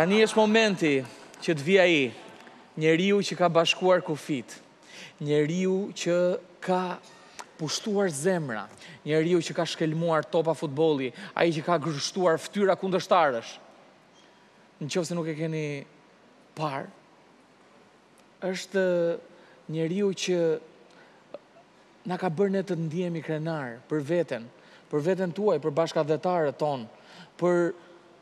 Tani është momenti që të vijë ai, njeriu që ka bashkuar kufijtë, njeriu që ka pushtuar zemra, njeriu që ka shkelmuar topa futbolli, ai që ka grushtuar ftyra kundërshtarësh. Në qoftë se nuk e keni parë, është njeriu që na ka bërë ne të ndihemi krenar për veten, për veten tuaj, për bashkatdhetarët tonë, për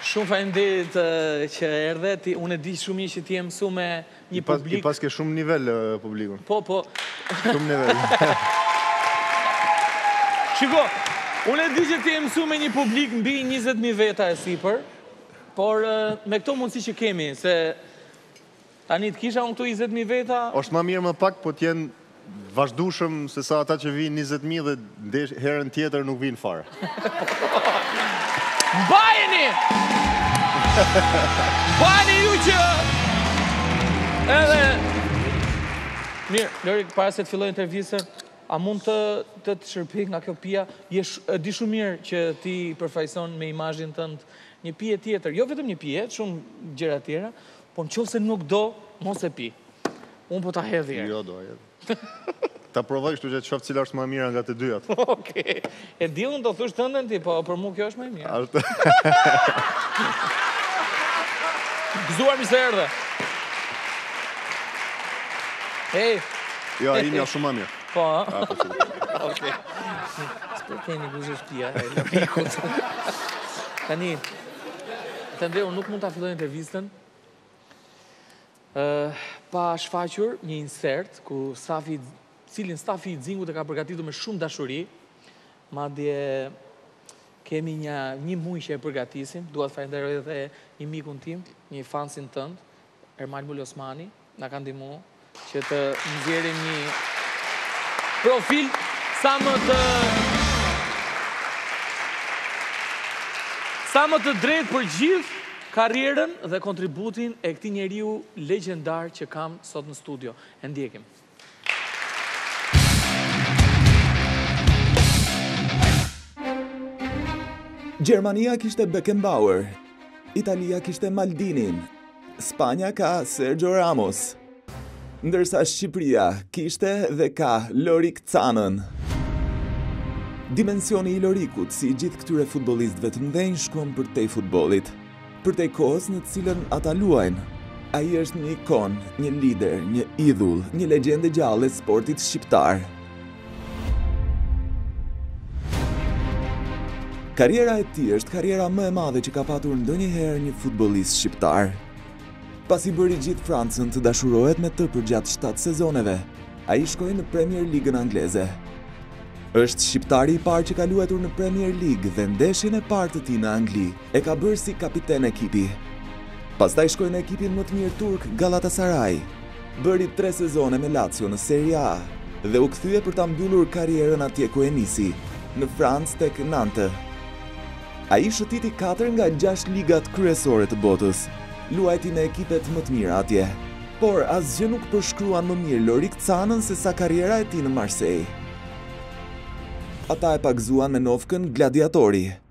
Shumë faleminderit që erdhe. Unë e di shumë mirë që ti je mësuar me një publik. I paske shumë në nivel publikun. Po, po. Shumë në nivel. Shiko, unë e di që ti je mësuar me një publik mbi 20000 veta e sipër, por me këto mundësi që kemi, se Tani të kisha unë këtu njëzet mijë veta. Osht ma mirë më pak po të jenë të vazhdueshëm se sa ata që vijnë njëzet mijë dhe herën tjetër nuk vijnë fare. Mbajeni! Mbajeni ju që edhe Mirë, Lori, para se të filloj intervistën, a mund të të të shërbej nga kjo pija? E di shumë mirë që ti përfaqëson me imazhin tënd një pije tjetër, jo vetëm një pije, shumë gjëra tjera, Po në qoftë se nuk do, mos e pi. Unë po ta hedh një herë. Jo, do, hidhe. Ta provoj kështu që të shoh cila është më e mira nga të dyja. Okej. E di unë do thosh tënden ti, po për mua kjo është më e mira. Gëzuar mirë se erdhe. Ej. Jo, është shumë më e mirë. Po. Okej. S'po keni guzhështia e lëpikut. Tani, Të nderuar, unë nuk mund ta filloj intervistën pa shfaqur një insert ku stafi, cilin stafi i Xingut e ka përgatitur me shumë dashuri, madje kemi një, një muaj që e përgatisim, dua ta falënderoj dhe një mikun tim, një fansin tënd, Ermal Mulosmani na ka ndihmu që të nxjerrim një profil sa më të sa më të drejtë për gjithë karrierën dhe kontributin e këtij njeriu legjendar që kam sot në studio. E ndjekim. Gjermania kishte Beckenbauer, Italia kishte Maldinin, Spanja ka Sergio Ramos, ndërsa Shqipëria kishte dhe ka Lorik Canën. Dimensioni i Lorikut, si i gjithë këtyre futbolistëve të mëdhenj, shkon përtej futbollit. Përtej kohës në të cilën ata luajnë, ai është një ikon, një lider, një idhull, një legjendë e gjallë e sportit shqiptar. Karriera e tij është karriera më e madhe që ka patur ndonjëherë një futbollist shqiptar. Pasi bëri gjithë Francën të dashurohet me të përgjatë 7 sezoneve, ai shkoi në Premier Ligën angleze. Është shqiptari i parë që ka luajtur në Premier Ligë dhe ndeshjen e parë të tij në Angli E ka bërë si kapiten ekipi. Pastaj shkoi në ekipin më të mirë turk Galatasaray. Bëri tre sezone me Lazio në Serie A dhe u kthye për ta mbyllur karrierën atje ku e nisi, në Francë tek Nantes. Ai shëtiti katër nga gjashtë ligat kryesore të botës, luajti në ekipet më të mira atje. Por, asgjë nuk përshkruan më mirë Lorik Canën se sa karriera e tij në Marseille. Ata e pagëzuan me nofkën Gladiatori.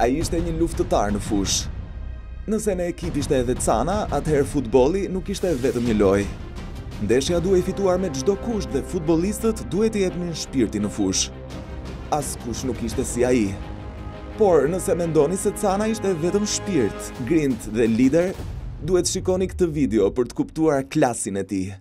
Ai ishte një luftëtar në fushë. Nëse në ekip ishte edhe Cana, atëherë futbolli nuk ishte vetëm një lojë. Ndeshja duhej fituar me çdo kusht dhe futbollistët duhej të jepnin shpirtin në fushë. Askush nuk ishte si ai. Por, nëse mendoni se Cana ishte vetëm shpirt, grintë dhe lider, duhet të shikoni këtë video për të kuptuar klasin e tij.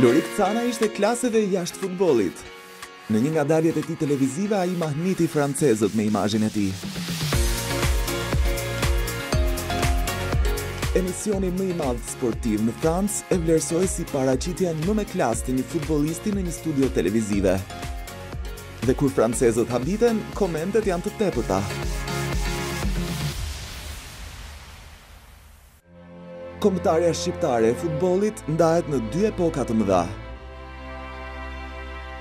Lorik Cana ishte klas edhe jashtë futbollit. Në një nga daljet e tij televizive ai mahniti francezët me imazhin e tij. Emisioni më i madh sportiv në Francë e vlerësoi si paraqitjen më me klas të një futbollisti në një studio televizive. Dhe kur francezët habiten, komentet janë të tepërta. Kombëtarja shqiptare e futbollit ndahet në dy epoka të mëdha.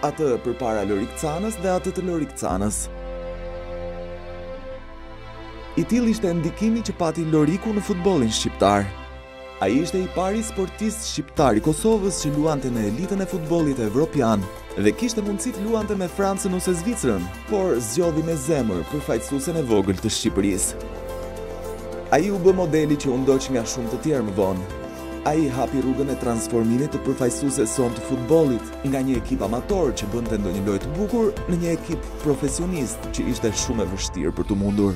Atë përpara Lorik Canës dhe atë të Lorik Canës. I tillë ishte ndikimi që pati Loriku në futbollin shqiptar. Ai ishte i pari sportist shqiptar i Kosovës që luante në elitën e futbollit evropian dhe kishte mundësi të luante me Francën ose Zvicrën, por zgjodhi me zemër përfaqësuesen e vogël të Shqipërisë. Ai u bë modeli që u ndoq nga shumë të tjerë më vonë. Ai hapi rrugën e transformimit të përfaqësueses sonë të futbollit nga një ekip amator që bënte ndonjë lojë të bukur në një ekip profesionist që ishte shumë e vështirë për t'u mundur.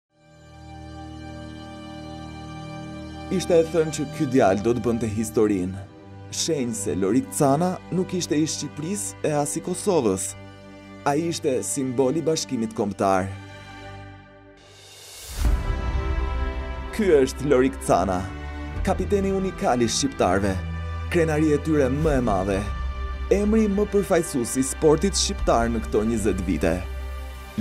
Ishte e thënë që ky djalë do të bënte historinë. Shenjë se Lorik Cana nuk ishte i Shqipërisë e as i Kosovës. Ai ishte simboli i bashkimit kombëtar. Ky është Lorik Cana, kapiteni unikal i shqiptarëve, krenari e tyre më e madhe, emri më përfaqësues i sportit shqiptar në këto njëzet vite.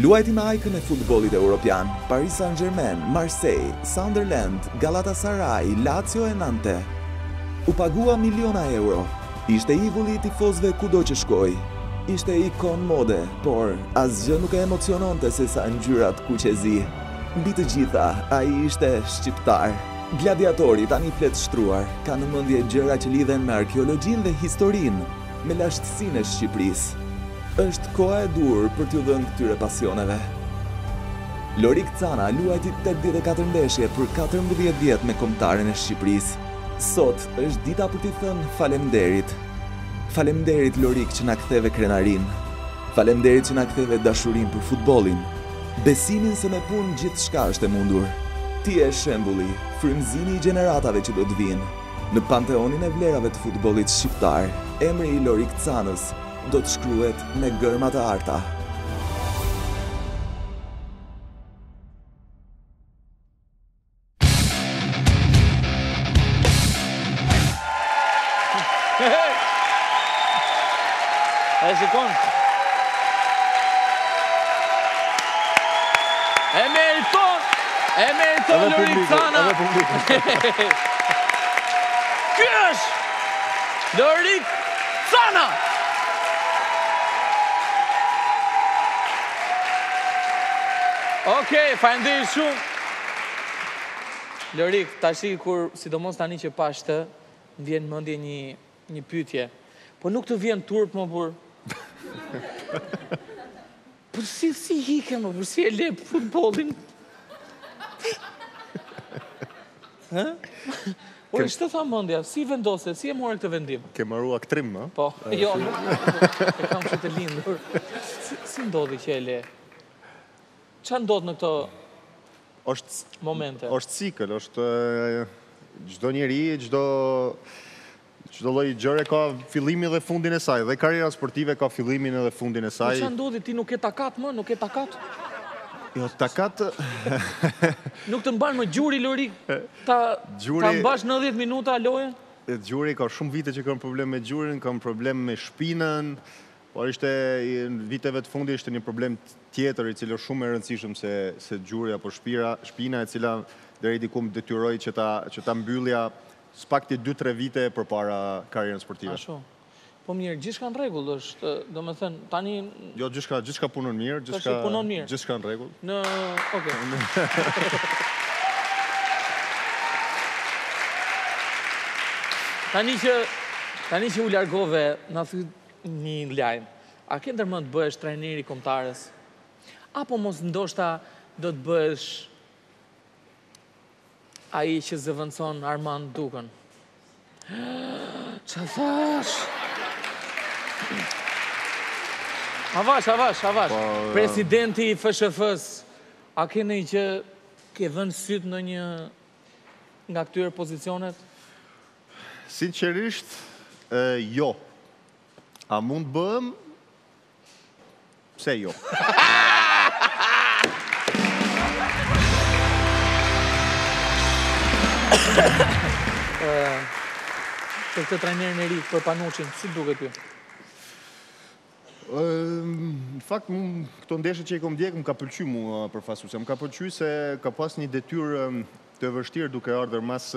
Luajti në ajkën e futbollit europian, Paris Saint-Germain, Marseille, Sunderland, Galatasaray, Lazio e Nantes. U pagua miliona euro. Ishte idhulli i tifozëve kudo që shkoi. Ishte ikonë mode, por asgjë nuk e emociononte sesa ngjyrat kuq e zi. Mbi të gjitha, ai ishte shqiptar. Gladiatori, tani flet shtruar, ka në mendje gjëra që lidhen me arkeologjinë dhe historinë. Me lashtësinë e Shqipërisë. Është koha e duhur për t'iu dhënë këtyre pasioneve. Lorik Cana luajti tetëdhjetë e katër ndeshje për katërmbëdhjetë vjet me kombëtaren e Shqipërisë. Sot është dita për t'i thënë faleminderit. Faleminderit Lorik që na ktheve krenarinë. Faleminderit që na ktheve dashurinë për futbollin. Besimin se me punë gjithçka është e mundur. Ti je shembulli, frymëzimi i gjeneratave që do të vijnë. Në panteonin e vlerave të futbollit shqiptar, emri i Lorik Canës do të shkruhet me gërma të arta. E kemi këtu Lorik Cana Ky është Lorik Cana Okej, faleminderit shumë Lorik, tashi kur sidomos tani që pashë Më vjen në mendje një një pyetje Po nuk të vjen turp mo burrë Po si si ike mo, po si e le futbollin? Hë? Po si të tha mendja, si vendose, si e more këtë vendim? Ke maru aktrim, mo? Po, jo, e kam që të lindur. Si ndodhi që e le? Ça ndodh në këto momente? Osht cikël, osht çdo njeri, çdo Çdo lloj gjëre ka fillimin dhe fundin e saj, dhe karriera sportive ka fillimin edhe fundin e saj. Po ça ndodhi ti nuk ke takat më, nuk ke takat? Jo, takat... Nuk të mban më gjuri Lorik, ta ta mbash nëdhjetë minuta lojën? Gjuri, ka shumë vite që kam problem me gjurin, kam problem me shpinën, por ishte vitet e fundit ishte një problem tjetër i cili është shumë më i rëndësishëm se se gjuri apo shpira, shpina e cila deri diku më detyroi që ta që ta mbyllja S'pakti dy tre vite përpara karrierën sportive. Ashtu. Po mirë, gjithçka në rregull është, domethënë, tani... Jo gjithçka, gjithçka punon mirë, gjithçka... Tash punon mirë. Gjithçka në rregull. Në, okay. Tani që tani që u largove, na thuaj një lajm. A ke ndërmend të bëhesh trajner i kombëtares? Apo mos ndoshta do të bëhesh Ai që zëvendëson Armand Dukën. Ça thash? Avash, avash, avash. Po, po. Presidenti i FSHF-s, a ke një që ke vënë sytë në një nga këtyre pozicionet? Sinqerisht, jo. A mund bëhem? Pse jo? Për këtë trajnerin e ri, për Panuçin, si duket kjo? Në fakt, këto ndeshe që i kom ndjekë, më ka pëlqy mu paraqitja, se më ka pëlqy se ka pas një detyr të vështirë duke ardhur mas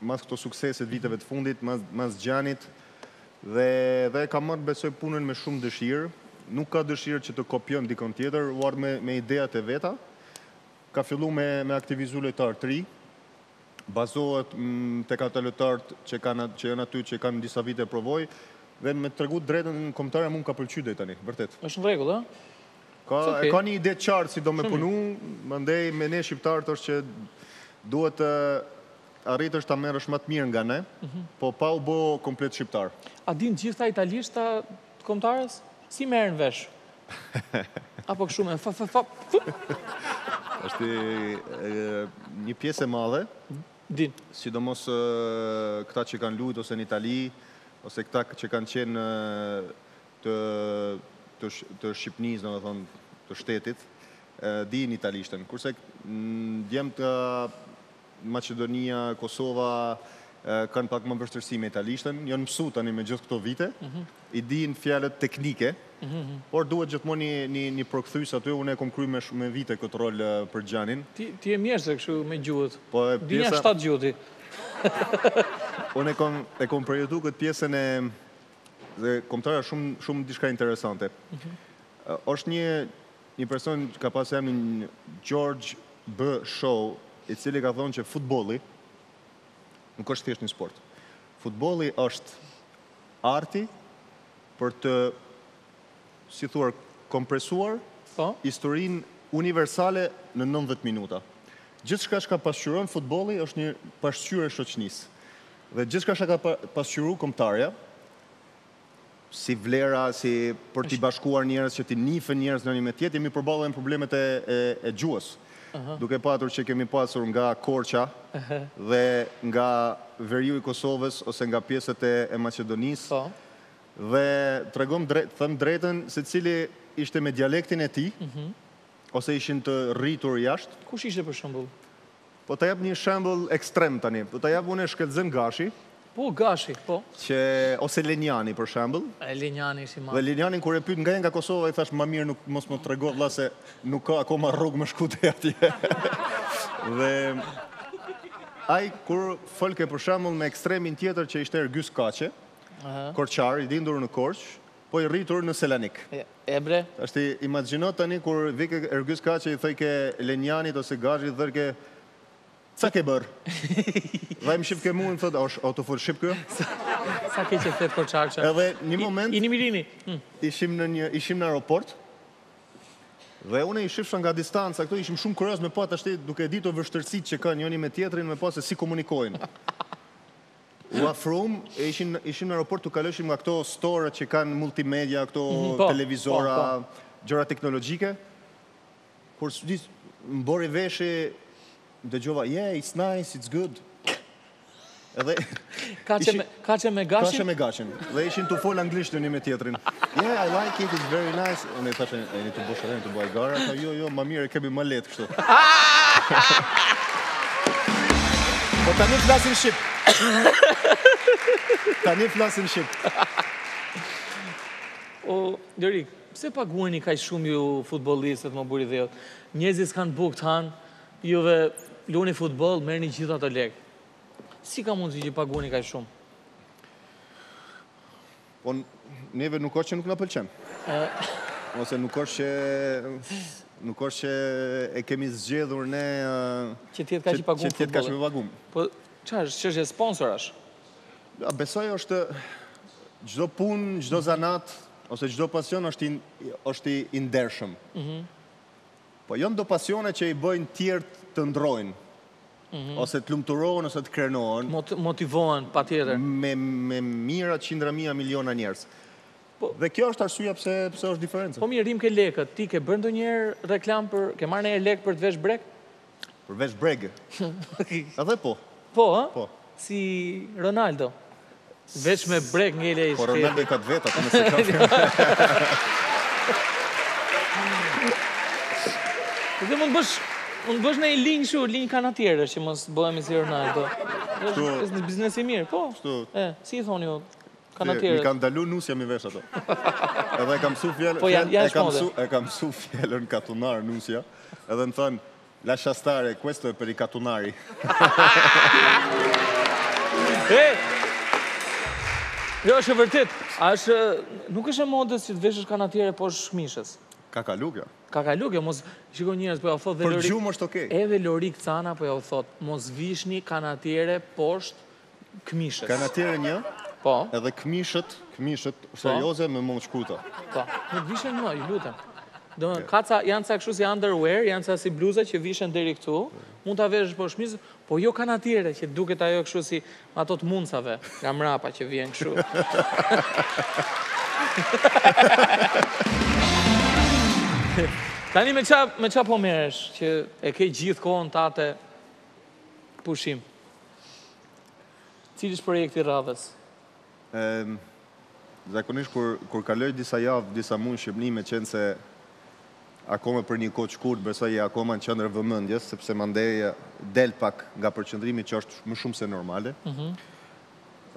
Mas këto sukseset e viteve të fundit, mas Gjanit, dhe dhe ka marrë besoj punën me shumë dëshirë, nuk ka dëshirë që të kopjon dikon tjetër, ka ardhë me idetë e veta, ka fillu me me aktivizu lojtarë të ri, bazohet tek ata lojtarët që kanë që janë aty që kanë disa vite përvojë, dhe me tregu të drejtën kombëtarja mua më ka pëlqy deri tani, vërtet. Është në rregull, ë? Ka, e ka një ide të qartë si do me punu, mandej me ne shqiptarët është që duhet të arrish të marrësh më të mirën nga ne, mhm. po pa u bo komplet shqiptar. A dinë gjithë italisht ata të kombtares? Si merren vesh? Apo këshu me fa fa fa? Është një pjesë e madhe, din. sidomos këta që kanë lujt ose në Itali, ose këta që kanë qenë të të Shqipnisë domethënë të shtetit dijnë italishtën kurse djemt nga Maqedonia Kosova kanë pak më vështërsi me italishtën janë mësu tani me gjithë këto vite i dijnë fjalët teknike por duhet gjithmonë një një një përkthys aty unë e kom kry me vite këtë rol për Gjanin ti ti je mjeshtër kështu me gjuhët po e di janë shtatë gjuhë ti unë e kom e kom përjetu këtë pjesën e dhe kombëtarja shumë shumë diçka interesante. Mhm. Është një një person që ka pas emrin George B. Shaw, i cili ka thonë që futbolli nuk është thjesht një sport. Futbolli është arti për të si thuar kompresuar, po, historinë universale në 90 minuta. Gjithçka çka pasqyron futbolli është një pasqyrë e shoqënisë. Dhe gjithçka çka ka pasqyru kombëtarja, si vlera, si për t'i bashkuar njerëz, që t'i njifen njerëz njëri me tjetrin, jemi përballë edhe me problemet e gjuhës. Duke patur që kemi pasur nga Korça dhe nga veriu i Kosovës ose nga pjesët e Maqedonisë, dhe të tregoj, them të drejtën, secili ishte me dialektin e tij, ose ishin të rritur jashtë. Kush ishte për shembull? Po ta jap një shembull ekstrem tani. Po ta jap unë Shkëlzim Gashi. Po Gashi, po. Që ose Lenjani për shembull. E Lenjani ishte i madh. Dhe Lenjanin kur e pyta nga je nga Kosova i thash ma mirë nuk mos më trego vëlla se nuk ka akoma rrugë me shku deri atje. Dhe ai kur folke për shembull me ekstremin tjetër që ishte Ergys Kaçe, korçar, i lindur në Korçë, Po i rritur në Selanik. E bre. Tash ti imagjino tani kur vike Ergys Kaçe i thojke Lenjanit ose Gashit thërrke Ça ke bërë? Dhe më shifke mua më thotë o a po fol shqip ky? Sa keq e flet korçarçe. Edhe një moment. Ini mirini. Ishim në një ishim në aeroport. Dhe unë i shifsha nga distanca këtu, ishim shumë kurioz me pa tash duke e ditur vështirësitë që kanë njëri me tjetrin me pa se si komunikojnë. U afrum, ishin, ishim në aeroport tu kalojshim nga këto storët që kanë multimedia, këto mm -hmm, po, televizora, po, po. gjëra teknologjike. Kur s'di si, më bëri veshi, dëgjova, yeah, it's nice, it's good. Edhe... Kaçe me, Kaçe me Gashin? Kaçe me Gashin. Dhe ishin tu folë anglisht njëni me tjetrin. Yeah, I like it, it's very nice. Unë i thashë, e një të bësh rejnë të bëjë gara, tha, jo, jo, ma mirë, e kemi ma lehtë kështu. Po tani flasin shqip. Tani flasin shqip. O, Lorik, pse paguheni kaq shumë ju futbolistët më burrë i dheut? Njerëzit s'kanë bukë të hanë, juve luni futbol, merrni gjithë ato lekë. Si ka mundësi që paguheni kaq shumë? Po neve nuk është që nuk na pëlqen. Ose nuk është që nuk është që e kemi zgjedhur ne që të jetë kaq i pagum futbolli. Që të jetë kaq i paguam. Po ç'është, çështje sponsorash? Besoj është çdo punë, çdo zanat ose çdo pasion është i është i ndershëm. Mhm. Po janë do pasione që i bëjnë tjerët të ëndrrojnë, mhm. ose të lumturohen, ose të krenohen. Motivohen, patjetër. Me mijëra, qindra mijëra, miliona njerëz. Po, dhe kjo është arsyeja pse pse është diferenca. Po mirë, rrimë ke lekët. Ti ke bërë ndonjëherë reklamë apo ke marrë ndonjë lek për të vesh brekë? Për vesh brekë. Edhe po. Po, ë? Po. Si Ronaldo. Veç me brekë ngeli i shkreti. Po Ronaldo i ka të vetat, nëse ka të Dhe mund bësh, mund bësh ndonjë linjë kshu, linjë kanatiere, që mos bëhemi si Ronaldo. Kështu... Një biznes i mirë, po. Kështu... E, si i thoni ju, kanatiere. M'i ka ndalu nusja me i vesh ato. Edhe e kam msu fjalën, po, e kam msu, e kam msu fjalën katunar nusja. Edhe më thotë, Lascia stare, questo è per i katunari. E! Jo, është e vërtetë. A është, nuk është e modës që të veshësh kanatiere poshtë këmishës? Ka kalu kjo. Ka kalu kjo, mos, shikoni njerëz, po jua thotë dhe Lorik. Për gjumë është okej. Edhe Lorik Cana po jua thotë, mos vishni kanatiere poshtë këmishës. Kanatiere një, po. edhe këmishët, këmishët, po. serioze me mëngë të shkurtra. Po, nuk vishen më, ju lutem. Domethënë ka ca janë ca kështu si underwear, janë ca si bluza që vishen deri këtu, mund ta veshësh poshtë këmishës, po jo kanatiere që duket ajo kështu si ato të mundësve, nga mrapa që vjen kështu. Tani me ça, me ça po merresh, që e ke gjithë kohën tënde pushim? Cili është projekti i radhës? Zakonisht kur kaloj disa javë, disa muaj në Shqipni meqenëse akoma për një kohë të shkurtë besoj jam akoma në qendër të vëmendjes, sepse mandej del pak nga përqendrimi që është më shumë se normale. Mhm.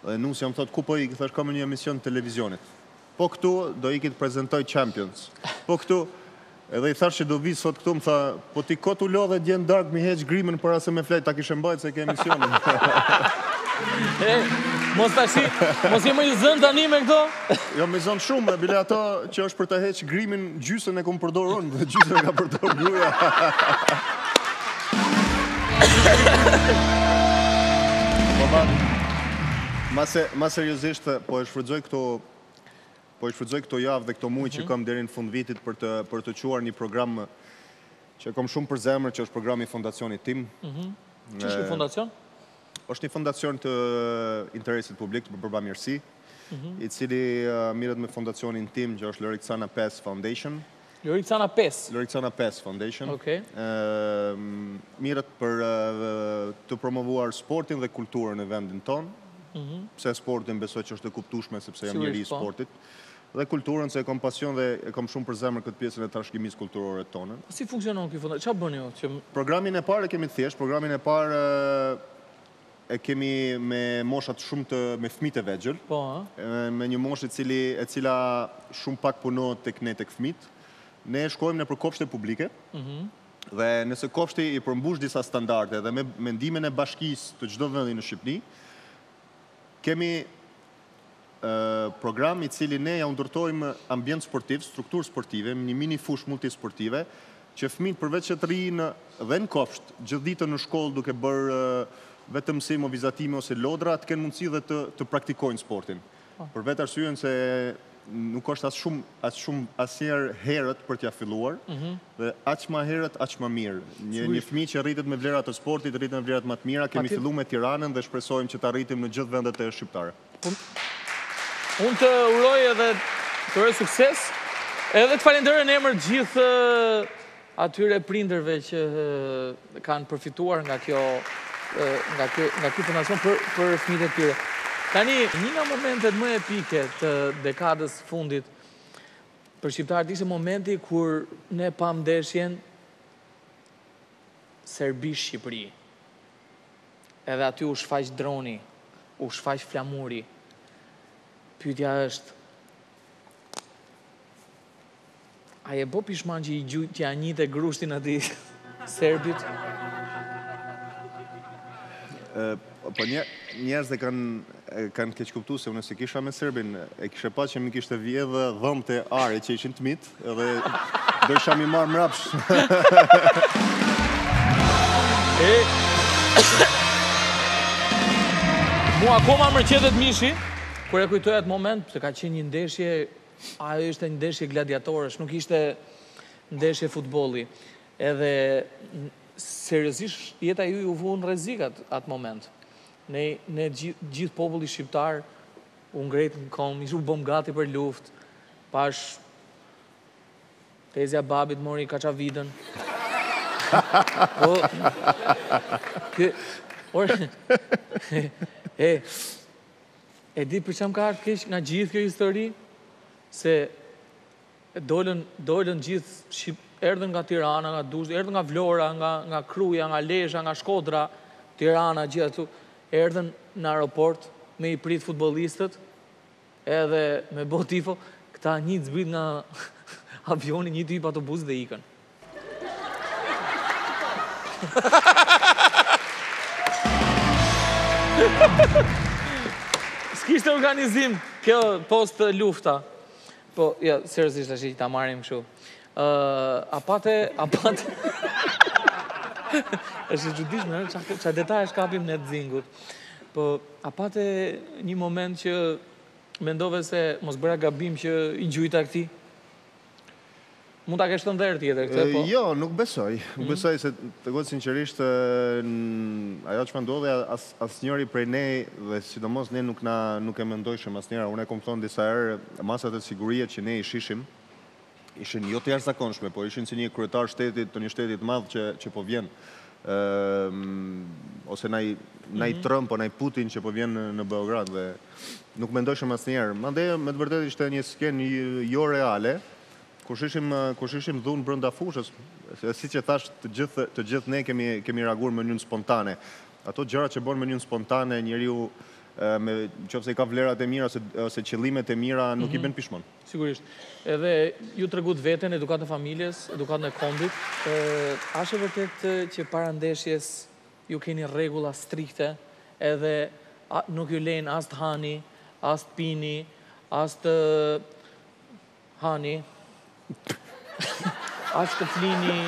Dhe nusja më thotë ku po ik, i thash kam një emision te televizioni. Po këtu do iki të prezantoj Champions. Po këtu edhe i thash që do vi sot këtu, më tha, po ti kot u lodhe dje në darkë me heq grimin para se me flejt, ta kishe mbajt se ke emisionin. Mos të thashë, mos je më i zënë tani me këto? Jo më i zënë shumë, bile ato që janë për të heq grimin Gjysën e kom përdor unë, dhe gjysën e ka përdor gruja. Po ma, ma, se, ma seriosisht po e shfrytëzoj këto po i shfrytëzoj këto javë dhe këto muaj që mhm. kam deri në fundvitit për të për të çuar një program që kam shumë për zemër, që është programi i fondacionit tim. Mhm. Që është një fondacion? Është një fondacion i interesit publik për bamirësi, mhm. i cili mirret me fondacionin tim, që është Lorik Cana 5 Foundation. Lorik Cana 5? Lorik Cana 5 Foundation. Oke. Mirret për të promovuar sportin dhe kulturën në vendin tonë, mhm. pse sportin besoj që është e kuptushme, sepse jam njeri i po. sportit. Oke. Dhe kulturën, se e kom pasion dhe e kom shumë për zemër këtë pjesën e trashëgimisë kulturore tonë. Po si funksionon ky fond? Çfarë bëni ju? Programin e parë e kemi të thjeshtë, programin e parë e kemi me moshat shumë të, me fëmijët e vegjël. Po. Me një moshë e cili e cila shumë pak punohet tek ne tek fëmijët. Ne shkojmë nëpër kopshte publike. Dhe nëse kopshti i përmbush disa standarde dhe me mendimin e bashkisë të çdo vendi në Shqipni, kemi program i cili ne jau ndërtojmë ambient sportiv, strukturë sportive, një minifushë multisportive, që fëmijët përveç që të rrinë dhe në kopsht, gjithë ditën në shkollë duke bërë vetëm mësim ose vizatime ose lodra, të kenë mundësi dhe të praktikojnë sportin. Po. Për vetë arsyen se nuk është as shumë as shumë asnjëherë herët për t'ia filluar. Mhm. Dhe aq ma herët aq ma mirë. Një një fëmijë që rritet me vlera të sportit, rritet me vlerat ma të mira, kemi fillu me Tiranën dhe shpresojmë që ta rritim në gjithë vendet shqiptare. Unë të uroj edhe të uroj sukses. Edhe të falenderoj në emër të gjithë Atyre prindërve që kanë përfituar nga kjo nga ky nga ky fondacion për për fëmijët e tyre. Tani, një nga momentet më epike të dekadës së fundit për shqiptarët ishte momenti kur ne pamë ndeshjen Serbi-Shqipëri. Edhe aty u shfaq droni, u shfaq flamuri. Pyetja është, A je bo pishman që i gjujt gjithë atë grushtin atij serbit. Po një, njerëzit e kanë kanë keqkuptu se unë s'e kisha me serbin, e kisha pa që m'i kishte vjedhë dhëmbët e arit që ishin të mitë, edhe dojsha me i marr mrapsht. e Mua akoma më rrqethet mishi, kur e kujtoj atë moment, se ka qenë një ndeshje Ajo ishte një ndeshje gladiatorësh, nuk ishte ndeshje futbolli. Edhe seriozisht jeta juaj u vu në rrezik atë atë moment. Ne ne gjithë gjithë populli shqiptar u ngrejt në kom, u bom gati për luftë. Pash tezja e babit mori kaçavidën. Po ky ore e E di për çfarë më ka ardhur keq nga gjithë kjo histori? Se dolën dolën gjithë shqip, erdhën nga Tirana, nga Durrësi, erdhën nga Vlora, nga nga Kruja, nga Lezha, nga Shkodra, Tirana, gjithë ato erdhën në aeroport me i prit futbollistët edhe me bë tifo, këta një zbrit nga avioni, një hip n'autobus dhe ikën. S'kishte organizim kjo post lufta. Po, jo, seriozisht tash që ta marrim kështu. Ë, a pate, a pate. Është e çuditshme, ëh, ça detajesh kapim ne të Xing-ut. Po, a pate një moment që mendove se mos bëra gabim që i gjujta këtij? Mund ta kesh të njërën tjetër këtë, po. Jo, nuk besoj. Nuk mhm. besoj se t'tregoj sinqerisht ajo që ka ndodhur as asnjëri prej ne dhe sidomos ne nuk na nuk e mendojshëm asnjëherë. Unë e kam thënë disa herë masat e sigurisë që ne i shishim ishin jo të jashtëzakonshme, po ishin si një kryetar shteti të një shteti të madh që që po vjen ë ose naj naj mhm. Trump apo naj Putin që po vjen në Beograd dhe Nuk mendojshëm asnjëherë. Mandej me të vërtetë ishte një skenë jo reale. Kur shihshim kur shihshim dhunë brenda fushës. Siç e thashë, të gjithë të gjithë ne kemi kemi reaguar në mënyrë spontane. Ato gjëra që bën në mënyrë spontane njeriu në qoftë se i ka vlerat e mira ose ose qëllimet e mira nuk mm -hmm. i mhm. bën pishman. Sigurisht. Edhe ju treguat veten, edukatën e familjes, edukatën e kombit. Ë, është e vërtetë që para ndeshjes Ju keni rregulla strikte edhe nuk ju lejnë as të hani, as të pini, as të hani, as të flini,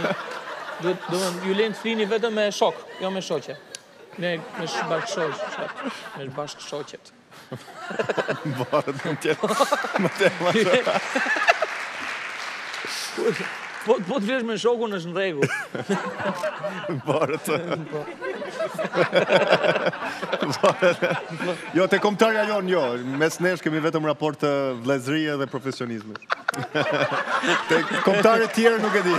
domethënë ju lejnë të flini vetëm me shok, jo me shoqe. Me me bashkëshorte, me bashkëshortet. Bëhet më tjetë. Më tjetë më tjetë. Po të po të flesh me shokun është në rregull. Bëhet. Jo, te kombëtarja jonë, jo. Mes nesh kemi vetëm raport vëllazërie dhe profesionizmi. Te kombëtaret tjera nuk e di.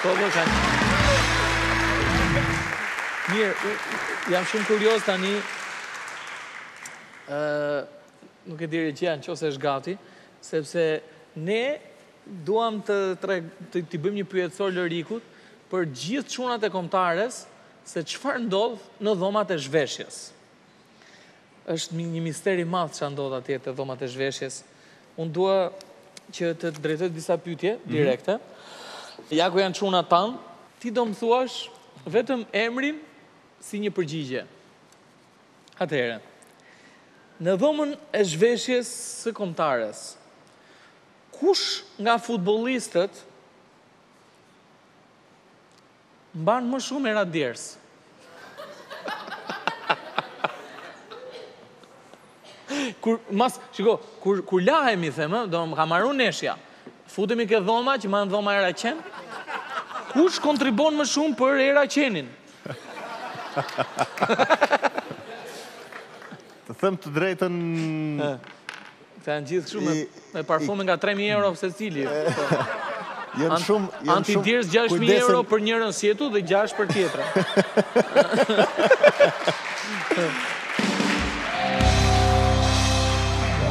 Po, po, ka. Mirë, jam shumë kurios tani, Nuk e di regjia në qoftë se është gati, sepse ne duam t'i bëjmë një pyetësor Lorikut për gjithë çunat e Kombëtares se çfarë ndodh në dhomat e zhveshjes. Është një mister i madh ça ndodh atje te dhomat e zhveshjes. Unë dua që të të drejtoj disa pyetje direkte. Ja ku janë çunat tanë. Ti do më thuash vetëm emrin si një përgjigje. Atëherë, në dhomën e zhveshjes së kombëtares, kush nga futbollistët mban më shumë erë djersë? Kur, mas, shiko, kur, kur lahemi, themi, domethënë ka maru ndeshja. Futemi ke dhoma, që mban dhoma era qen. Kush kontribon më shumë për era qenin? Të them të drejtën... Këta janë gjithë shumë... Me parfume nga 3.000 euro secili. Janë shumë... Antidjersë 6.000 euro për njërën sqetull dhe 6 për tjetra.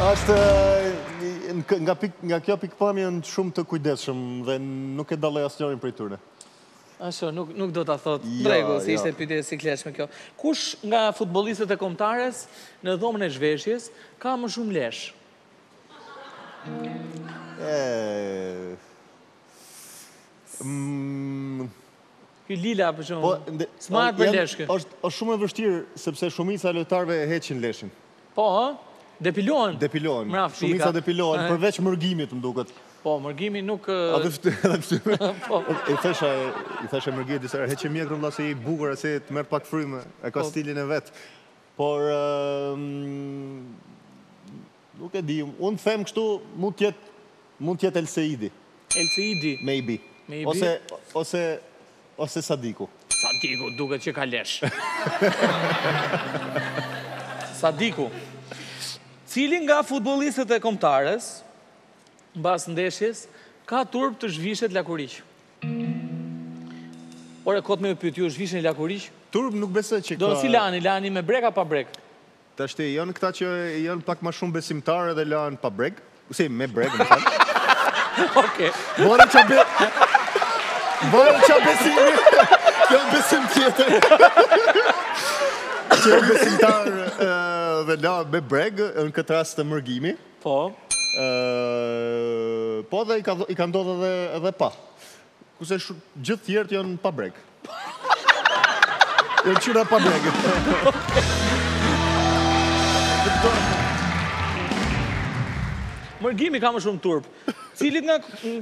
Ashtu nga kjo pikëpamje janë shumë të kujdeshëm dhe nuk e dalloj asnjërin prej tyre. Ashtu, nuk do të thotë bregu, se ishte pyetje e sikletshme kjo. Kush nga futbollistët e kombëtares në dhomën e zhveshjes ka më shumë lesh? Ky Lila për shembull, po, s'merr për leshko. është shumë e vështirë, sepse shumica e lojtarve e heqin leshin. Po, ha? Depilohen? Depilohen. Shumica depilohen, përveç Mërgimit, më duket. Po, Mërgimi nuk... A dhe fëtë, a dhe fëtë. Po. I thashë, i thashë Mërgimit, disa herë hiqe mjekrën se i bukur, e se të marrë pak frymë, e ka po. stilin e vet. Por nuk e di, unë them kështu mund të jetë mund të jetë Elseidi. Elseidi. Maybe. Maybe. Ose ose ose Sadiku. Sadiku duket që ka lesh. Sadiku. Cili nga futbollistët e Kombëtares mbas ndeshjes ka turp të zhvishet lakuriq? Ore kot me ju pyet ju zhvishni lakuriq? Turp nuk besoj që ka. Do si lani, lani me brekë a pa brekë? Tashti janë këta që janë pak ma shumë besimtarë edhe lahen pa brekë, si me brekë më fal. Oke. More ça be. More ça besimi. Kjo besim tjetër. Që besimtar dhe lahet me brekë, në këtë rast Mërgimi. Po. Po dhe i ka ndodhë edhe edhe pa. Kurse gjithë tjerët janë pa brekë. Janë qyra pa brekë. Mërgimi ka më shumë turp. Cilit nga,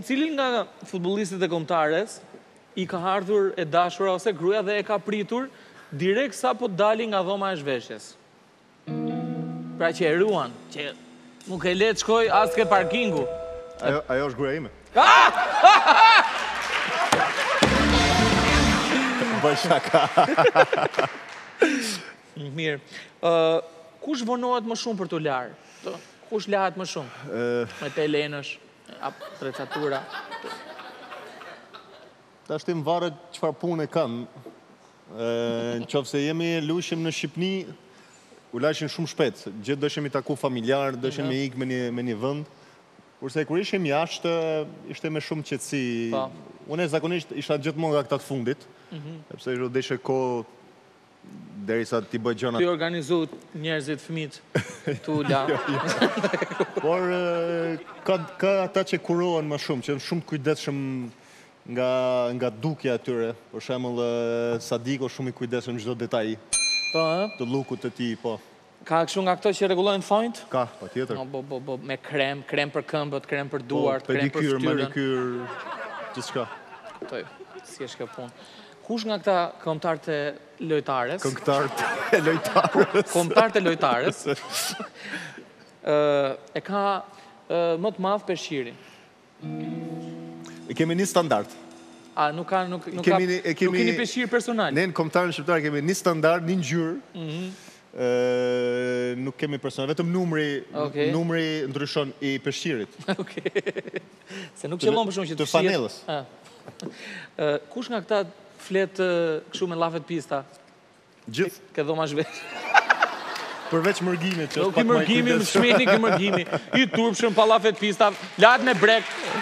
cilin nga futbollistët e kombëtares, i ka ardhur e dashura ose gruaja dhe e ka pritur direkt sapo doli nga dhoma e zhveshjes. Pra që e ruan, që nuk e le të shkojë as ke parkingu. Ajo është gruja ime. Bëj shaka. Mirë. Kush vonohet më shumë për të larë? Kush lahet më shumë? Me të elenësh, trecatura. Tashti varet çfarë pune e kanë. Në qoftë se jemi, lujshim në Shqipni, u lashim shumë shpet. Gjithë dojshim me taku familjar, dojshim me ik me një vend. Kurse kur ishim jashtë, ishte më shumë qetësi. Po. Unë zakonisht isha gjithmonë nga këta të fundit, mhm. sepse ishte deshe kohë derisa t'i bëjë gjëna... T'i organizu njerëzit, fëmijët, t'u la. Jo, jo. Por, ka ata që kurohen më shumë, që shumë kujdesshëm Nga nga dukja e tyre, për shembull Sadiku shumë i kujdesshëm në çdo detaj. Po ë? Të look-ut të tij, po. Ka kështu nga këto që rregullojnë thonjt? Ka, patjetër. O bo bo bo, me krem, krem për këmbët, krem për duart, krem për fytyrën. Po, pedikyr, manikyr, gjithçka. Kuptoj, si është kjo punë. Kush nga këta këngëtarë të lojtares? Këngëtarë të lojtares. Këngëtarë të lojtares. Ë, e ka më të madh peshqirin. Kemi një standard. A, nuk ka, nuk, nuk ka, nuk kemi një peshqir personal. Ne në kombëtaren shqiptare kemi një standard, një ngjyrë. Mhm. Nuk kemi personal, vetëm numri, numri ndryshon i peshqirit. Oke. Se nuk qëllon për shembull që të peshqirë. Të fanelës. Kush nga këta flet kështu me llafe të pista? Gjithë. Ke dhoma zhveshjes. Përveç Mërgimit që është pak më i kujdesshëm. Ky Mërgimi, domethënë ky Mërgimi. I turpshëm, pa llafe të pista, lahet me brekë.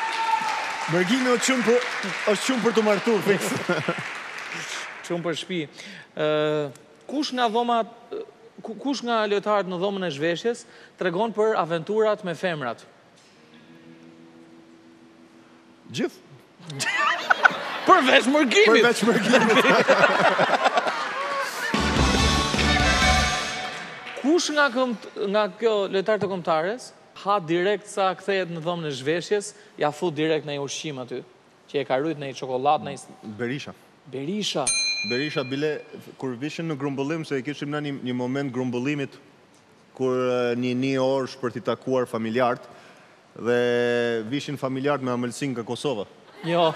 Mërgimi është shumë për, është shumë për të martuar fiks. Shumë për shtëpi. Ë kush nga dhoma kush nga lojtarët në dhomën e zhveshjes tregon për aventurat me femrat? Gjithë. Përveç Mërgimit. Përveç Mërgimit. Kush nga këmët, nga këta lojtarë të kombëtares, ha direkt sa kthehet në dhomën e zhveshjes, ia fut direkt naj ushqim aty, që e ka rujt naj çokollatë, naj... Berisha. Berisha. Berisha, bile, kur vishin në grumbullim, se e kishim në një moment të grumbullimit, kur një një orësh për t'i takuar familjarët dhe vishin familjarët me ëmbëlsira nga Kosova. Jo.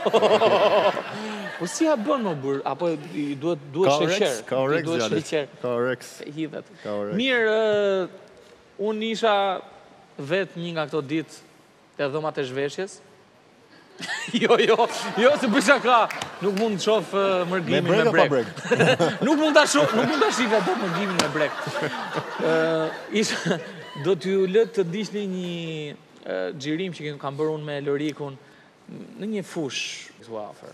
Po si ia bën o burrë, a po i duhet duhet sheqer. Ka oreks, ka oreks djali. Ka oreks. Hidhet. Ka oreks. Mirë, unë isha vetë një nga këto ditë te dhomat e zhveshjes. Jo, jo, jo, se për shaka, nuk mund të shof Mërgimin me brekë. Me brekë brekë? Nuk mund të shof, nuk mund të shof ato Mërgimin me brekë. Do t'ju lë të ndiqni një xhirim që kam bërë unë me Lorikun në një fushë këtu afër.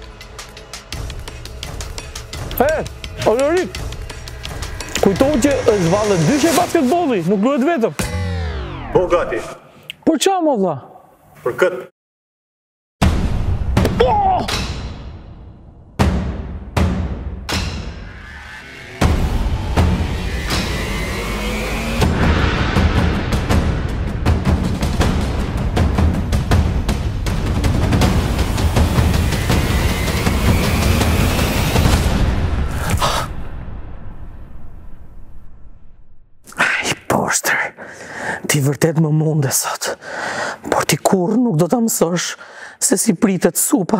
Hej, o Lorik, kujtohu që është valle dyshe basketbolli, nuk luhet vetëm. Po gati. Po ça më vlla? Për këtë. Oh! ti vërtet më munde sot, por ti kurrë nuk do ta mësosh se si pritet supa.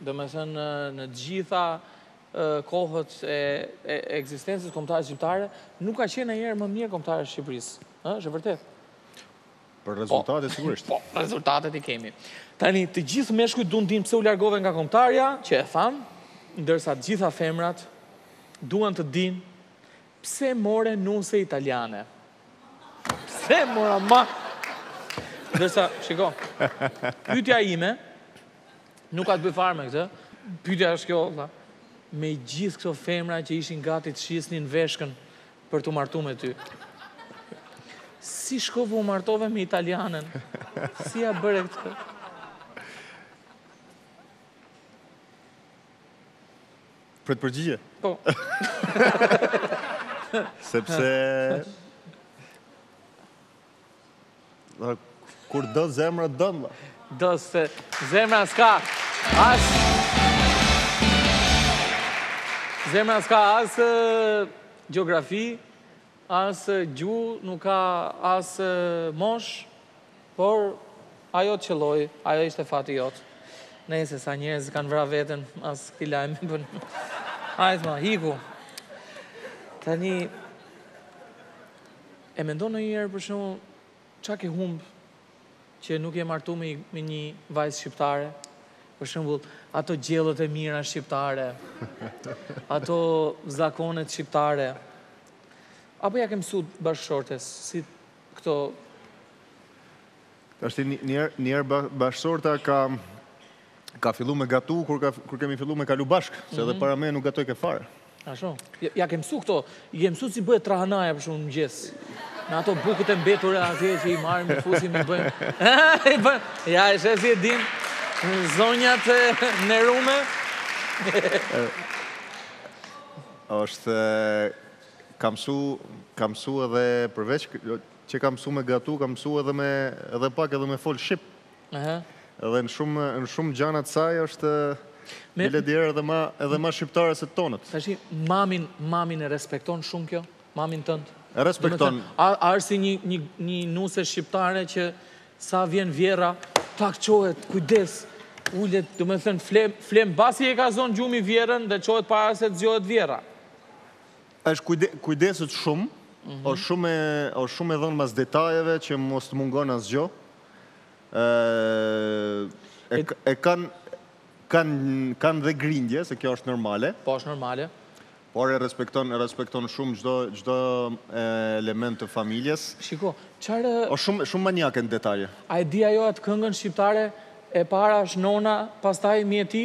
Domethënë në të gjitha kohët e ekzistencës kombëtare shqiptare nuk ka qenë ndonjëherë më mirë kombëtarja e Shqipërisë. Ëh, është e vërtetë. Për rezultate po, sigurisht. Po, rezultatet i kemi. Tani të gjithë meshkujt duan të dinë pse u largove nga kombëtarja, që e thamë, ndërsa të gjitha femrat duan të dinë pse more nuse italiane. Pse mora ma? Ndërsa, shiko. Pyetja ime Nuk ka të bëjë fare me këtë. Pyetja është kjo, vëlla. Me gjithë këto femra që ishin gati të shisnin veshkën për t'u martu me ty. Si shkove u martove me italianen? Si ia bëre këtë? Pret përgjigje? Po. Sepse Kur do zemra dëm, ma. Se zemra s'ka as... Zemra s'ka as geografi, as gjuhë, nuk ka as moshë, por ajo të qëlloi, ajo ishte fati jot. Nejse, sa njerëz kanë vra veten, pas këtij lajmi për në... Hajt, ma, iku. Tani... E mendon ndonjëherë për shembull çka ke humb që nuk je martu me një vajzë shqiptare? Për shembull, ato gjellët e mira shqiptare, ato zakonet shqiptare. Apo ia ke mësu bashkëshortes si këto Tashti një herë bashkëshortja ka Ka fillu me gatu kur ka kur kemi fillu me kalu bashk, se edhe para meje nuk gatojke fare. Ashtu. Ja ke mësu këto, i ke mësu si bëhet trahanaja për shembull në mëgjes. Në ato bukët e mbetur e djeshme që i marrim, i fusim, i bëjmë. I bëjmë. Ja, e sheh si e dim, zonjat e nderume. Oshtë, ka mësu, ka mësu edhe përveç, që ka mësu me gatu, ka mësu edhe me, edhe pak edhe me fol shqip. Aha. Dhe në shumë në shumë gjanat e saj është ndonjëherë edhe ma edhe ma shqiptare se tonët. Tashi mamin mamin e respekton shumë kjo? Mamin tënd? E respekton. A, a është si një një një nuse shqiptare që sa vjen vjehrra, tak çohet, kujdes. Ulet, domethënë flem flem mbasi e ka zon gjumi vjehrrën dhe çohet para se të zgjohet vjehrra. Është kujde, kujdeset shumë, mm -hmm. është shumë e është shumë e dhënë mas detajeve që mos të mungon asgjë. e kanë kanë kanë dhe grindje se kjo është normale. Po është normale. Por e respekton, e respekton shumë çdo çdo element të familjes. Shiko, çfarë Është shumë shumë maniake në detaje. A e di ajo atë këngën shqiptare e para është nona, pastaj vjen ti?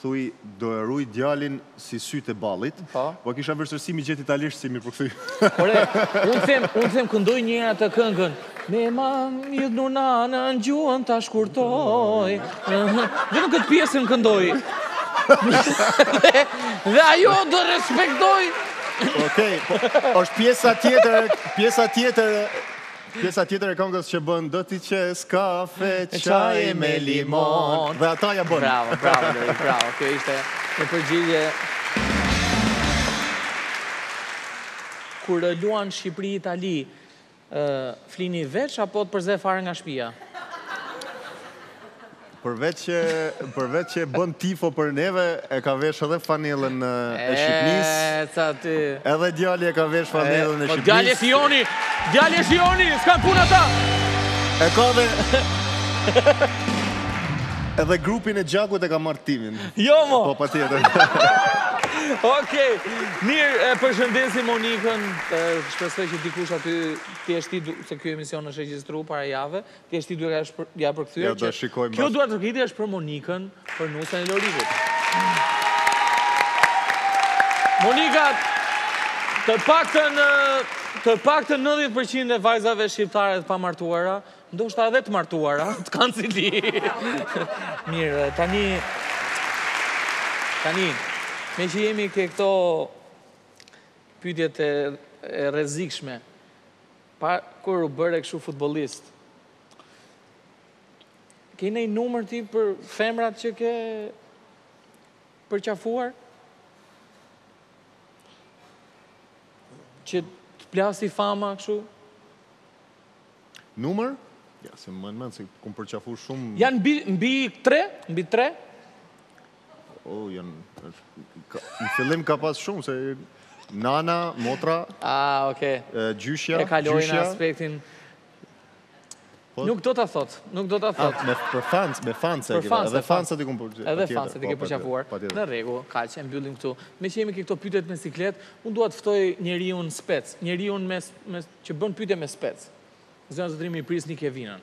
Thuj do e ruj djalin si sytë e ballit. Po. Po e kisha vështirësi me gjet italisht si me i përkthy. Ore, unë them, unë them këndoja një herë atë këngën. Me m'ma shau në nanën gjuhën ta shkurtoj. Vetëm këtë pjesë këndoja. Dhe ajo do respektoj. Okej, po, është pjesa tjetër, pjesa tjetër Pjesa tjetër e këngës që bën do t'i qes kafe çaj me limon. Dhe atë ja bën. Bravo, bravo, Lori, bravo. Kjo ishte një përgjigje. Kur luan Shqipëri Itali, flini veç apo të përzë fare nga shtëpia? Përveç që përveç që bën tifo për neve, e ka vesh edhe fanellën e Shqipnisë. E ca ty. Edhe djali e ka vesh fanellën e Shqipnisë. Po djali si joni, djali si joni, s'ka puna ta. E ka dhe Edhe grupin e gjakut e ka marrë timin. Jo mo. Po patjetër. Okej. Mirë, e përshëndesim Monikën. Shpresoj që dikush aty t'i eshti se ky emision është regjistruar para jave, Ti është duke ja shpër, ja përkthyer ja, që kjo duartrokitje është për Monikën, për nusen e Lorikut. Monika, të paktën të paktën 90% e vajzave shqiptare të pamartuara, ndoshta edhe të martuara, të kanë zili. Mirë, tani tani me që jemi ke këto pyetjet e rrezikshme. Pa kur u bëre kështu futbollist? Ke ndonjë numër ti për femrat që ke përqafuar? Që të plasi fama kështu? Numër? Jo, s'e mbaj mend se kam përqafuar shumë. Jan mbi 3, mbi 3. O, janë... Në fillim ka pas shumë, se... Nana, motra... A, oke. Gjyshja, gjyshja... E kaloi në aspektin... Po- nuk do të thot, nuk do të thot. Me fans, me fans e gjitha, edhe fanset i kam përqafuar. Edhe fanset i ke përqafuar. Në rregull, kaq e mbyllim këtu. Meqë jemi te këto pyetjet me siklet, unë dua të ftoj njeriun spec, njeriun që bën pyetje me spec. Zonja zotërinj, mirëprisni Kevinën.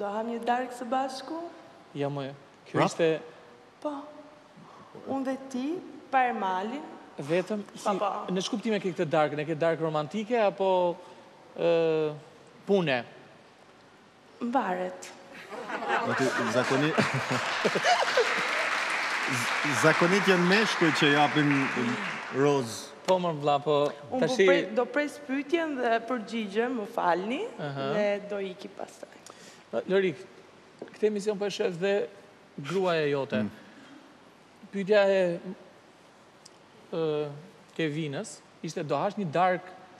Do hamë një darkë së bashku? Jo moj, kjo ishte... Po, unë dhe ti, pa Ermalin... Vetëm, si, në ç'kuptim e ke këtë darkën, e ke darkë romantike apo pune? Varet. A ti, zakonisht... Zakonisht janë meshkujt që japin rozë. Po mor vlla po tashi. Unë po, do pres pyetjen dhe përgjigjen, më falni, dhe do iki pastaj. Lorik, këtë emision po e shef dhe gruaja jote. Pyetja e Kevinës ishte do hash një darkë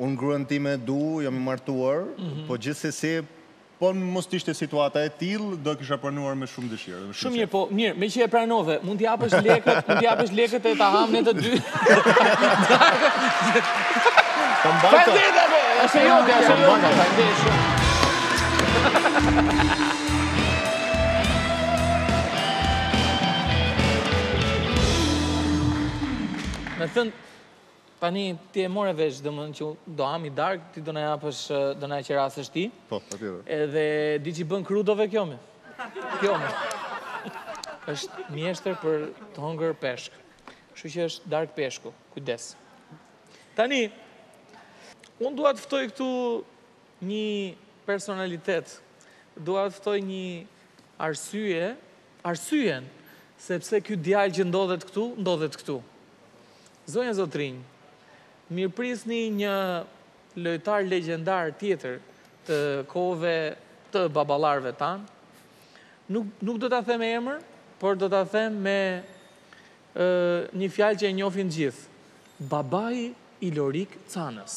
Unë gruan time e du, jam i martuar, po gjithsesi, po mos të ishte situata e tillë, do e kisha pranuar me shumë dëshirë, jam i sinqertë. Shumë mirë, po mirë, meqë e pranove, mund t'ia japësh lekët, mund t'ia japësh lekët e ta hamë ne të dy. Ta mbaj të. Faleminderit Arbe, është e jotja, është e jotja. Faleminderit shumë. Me thënë Tani ti e more vesh domethënë që do hamë një darkë, ti do na japësh, do na qerasësh ti. Po, patjetër. E di ç'i bën krudove kjo me. Kjo me. Është mjeshtër për të hëngër peshk. Kështu që është darkë peshku. Kujdes. Tani unë dua të ftoj këtu një personalitet. Dua të ftoj një arsye, arsyen sepse ky djalë që ndodhet këtu, ndodhet këtu. Zonja zotërinj, mirëprisni një lojtar legjendar tjetër të kohëve të baballarëve tanë. Nuk, nuk do ta them emër, por do ta them me ë, një fjalë që e njohin të gjithë. Babai i Lorik Canës.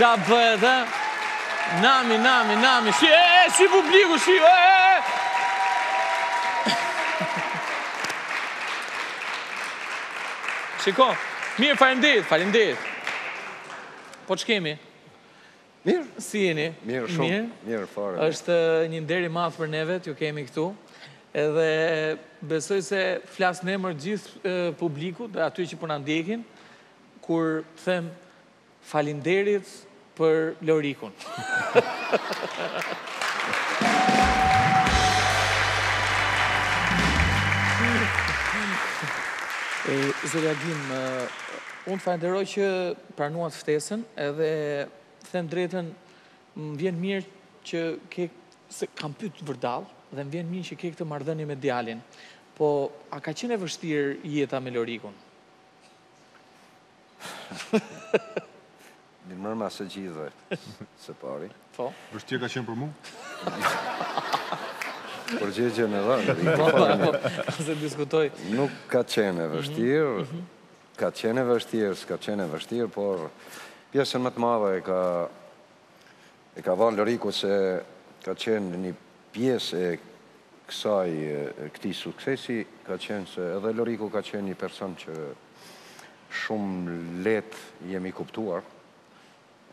Ça bëhet, e? Nami, nami, nami, shi, e, e, shi publiku, shi, e, e, e! Shiko, mirë, falimderit, falimderit. Po ç'kemi? Mirë. Si jeni? Mirë shumë. Mirë. Mirë fare. Është një nder i madh për neve t'ju kemi këtu. Edhe besoj se flas në emër të gjithë publikut dhe atyre që po na ndjekin kur them faleminderit për Lorikun. Zoti Agim, unë falenderoj që Pranuat ftesën edhe them të drejtën më vjen mirë që ke se kam pyet vërdall dhe më vjen mirë që ke këtë marrëdhënie me djalin. Po a ka qenë e vështirë jeta me Lorikun? Mirëmbrëma së gjithëve. Së pari. Po. Vështirë ka qenë për mua? Përgjigjen e dhënë. Po, po, po. S'e diskutoj. Nuk ka qenë e vështirë. Mhm, mhm. Ka qenë e vështirë, s'ka qenë e vështirë, por pjesën më të madhe e ka e ka banë Loriku se ka qenë një pjesë e kësaj këtij suksesi ka qenë se edhe Loriku ka qenë një person që shumë lehtë jemi kuptuar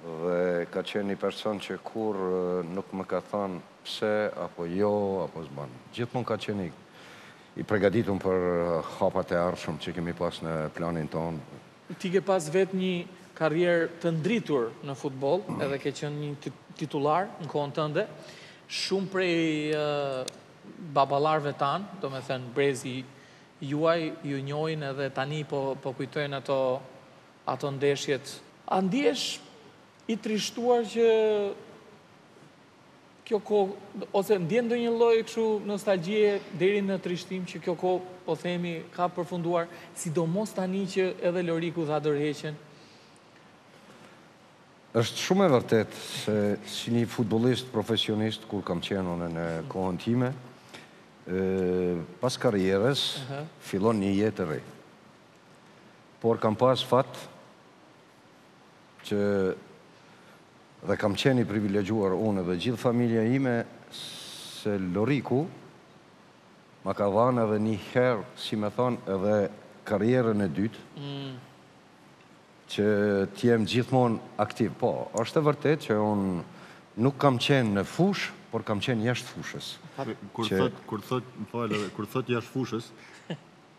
Dhe ka qenë një person që kurrë nuk më ka thanë pse apo jo apo s'ban. Gjithmonë ka qenë i i pregaditun për hapat e ardhshëm që kemi pas në planin tonë. Ti ke pas vetë një karrierë të ndritur në futboll, edhe ke qenë një titullar në kohën tënde. Shumë prej baballarëve tanë, domethënë brezi juaj, ju njohin edhe tani po po kujtojnë ato ato ndeshjet. A ndihesh i trishtuar që kjo kohë ose ndjen ndonjë lloj kështu nostalgjie deri në trishtim që kjo kohë po themi ka përfunduar, sidomos tani që edhe Loriku dha dorëheqjen? Është shumë e vërtetë se si një futbollist profesionist kur kam qenë unë në kohën time, pas karrierës fillon një jetë e re. Por kam pas fat që edhe kam qenë i privilegjuar unë dhe gjithë familja ime se Loriku ma ka dhanë edhe një herë si me thonë edhe karrierën e dytë që të jem gjithmonë aktiv. Po, është e vërtetë që unë nuk kam qenë në fushë, por kam qenë jashtë fushës. Kur thotë, më fal, kur thotë jashtë fushës,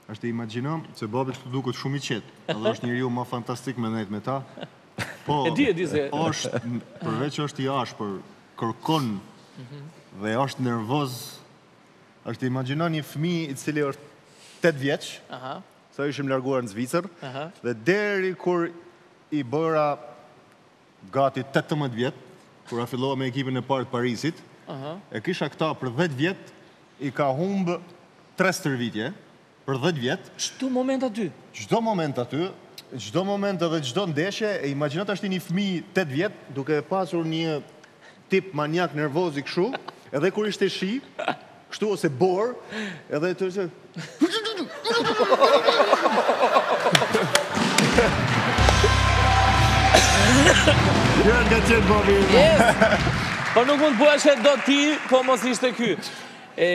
Tash ti imagjino që babi të duket shumë i qetë, edhe është njeriu ma fantastik me nejtë me ta, po është, përveç që është i ashpër, kërkon dhe është nervoz, tash ti imagjino një fëmijë i cili është tetë vjeç, sa ishim larguar në Zvicër, dhe deri kur i bëra gati tetëmbëdhjetë vjet, kur ia fillova me ekipin e parë të Parisit, e kisha këta për dhjetë vjet, i ka humb tre stërvitje, për dhjetë vjet. Çdo moment aty. Çdo moment aty, çdo moment edhe çdo ndeshje, e imagjino tashti një fëmijë tetë vjet, duke e pasur një Tip manjak nervoz si kshu, edhe kur ishte shi, kështu ose bor, edhe të që... Kjo është ka qenë babi. Po nuk mund të bëhesh ça do ti, po të mos ishte ky. E...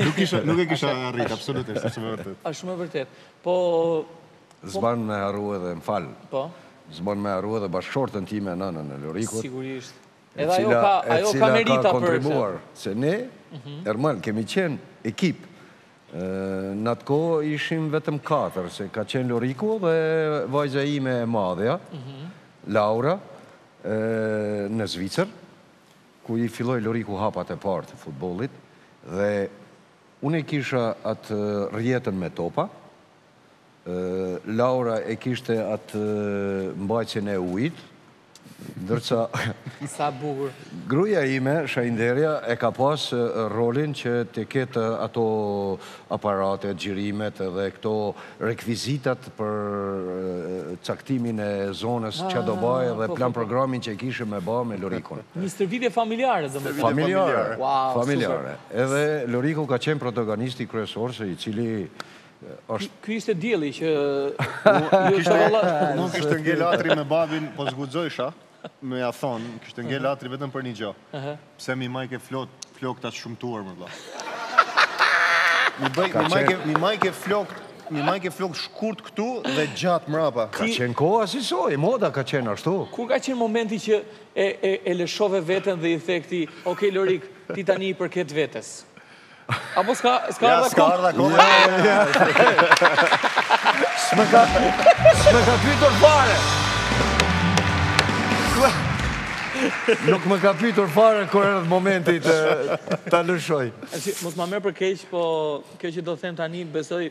Nuk, isha, nuk e kisha arrit, absolutisht, është shumë e vërtet. Është shumë e vërtet. Po, Sban me harrue edhe më fal. Po. Sban me harrue edhe bashkëshorten time nënën e Lorikut. Sigurisht. Edhe ajo ka ajo ka merita për. E cila ka kontribuar se ne Ermal kemi qen ekip. Në atë kohë ishim vetëm katër se ka qen Loriku dhe vajza ime e madhja Laura në Zvicër ku i filloi Loriku hapat e parë të futbollit dhe unë e kisha atë rrjetën me topa Laura e kishte atë mbajtësen e ujit, ndërsa... Sa bukur. Gruaja ime, Shainderja, e ka pas rolin që të ketë ato aparatet, xhirimet dhe këto rekvizitat për caktimin e zonës çka do bajë dhe plan programin që e kishim me ba me Lorikun. Një stërvitje familjare, domethënë. Familjare, familjare. Edhe Loriku ka qenë protagonisti kryesor i cili... Ky ishte djali që... Mu më kishte ngelë hatri me babin, po s'guxojsha, me ja thonë, kishte ngelë hatri vetëm për një gjo. Pse mi majke flokët, flokët aq shëmtuar, më bla. Mi majke flokët, mi majke flokët shkurt këtu dhe gjatë mrapa. Ka qenë koha si soj, moda ka qenë ashtu. Kur ka qenë momenti që e lëshove vetën dhe i the këtij, oke Lorik, ti tani i përket vetes. Apo s'ka s'ka ardh koha s'ka ardh koha. S'më ka s'më ka pyetur fare. Nuk më ka pyetur fare kur erdh momenti të të lëshoj. Mos ma merr për keq, po kjo që do të them tani besoj ë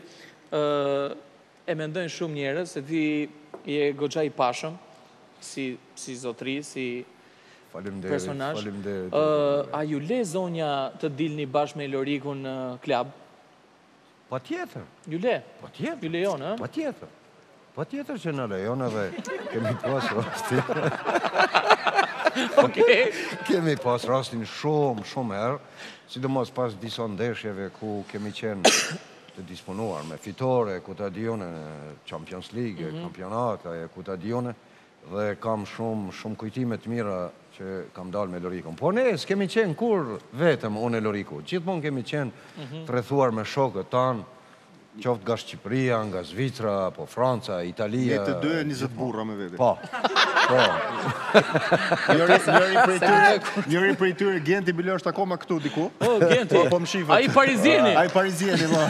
E mendojnë shumë njerëz se ti je goxha i pashëm si si zotëri, si personazh. Faleminderit. Faleminderit. A ju lë zonja të dilni bashkë me Lorikun në klab? Patjetër. Ju lë? Patjetër. Ju lejon, ë? Patjetër. Patjetër që na lejon edhe kemi pas rastin. Okej. Kemi pas rastin shumë, shumë herë, sidomos pas disa ndeshjeve ku kemi qenë të disponuar me fitore, ku ta di unë, Champions League, kampionate, ku ta di unë, dhe kam shumë, shumë kujtime të mira që kam dalë me Lorikun. Po ne s'kemi qenë kurrë vetëm unë e Loriku, gjithmonë kemi qenë të rrethuar me shokët tanë, qoftë nga Shqipëria, nga Zvicra, apo Franca, Italia... Ne të dy e njëzet burra me vete. Po. Po. Njëri njëri prej tyre, njëri prej tyre Genti bile është akoma këtu diku. Po Genti. Po, po më shifat. Ai parizieni. Ai parizieni po.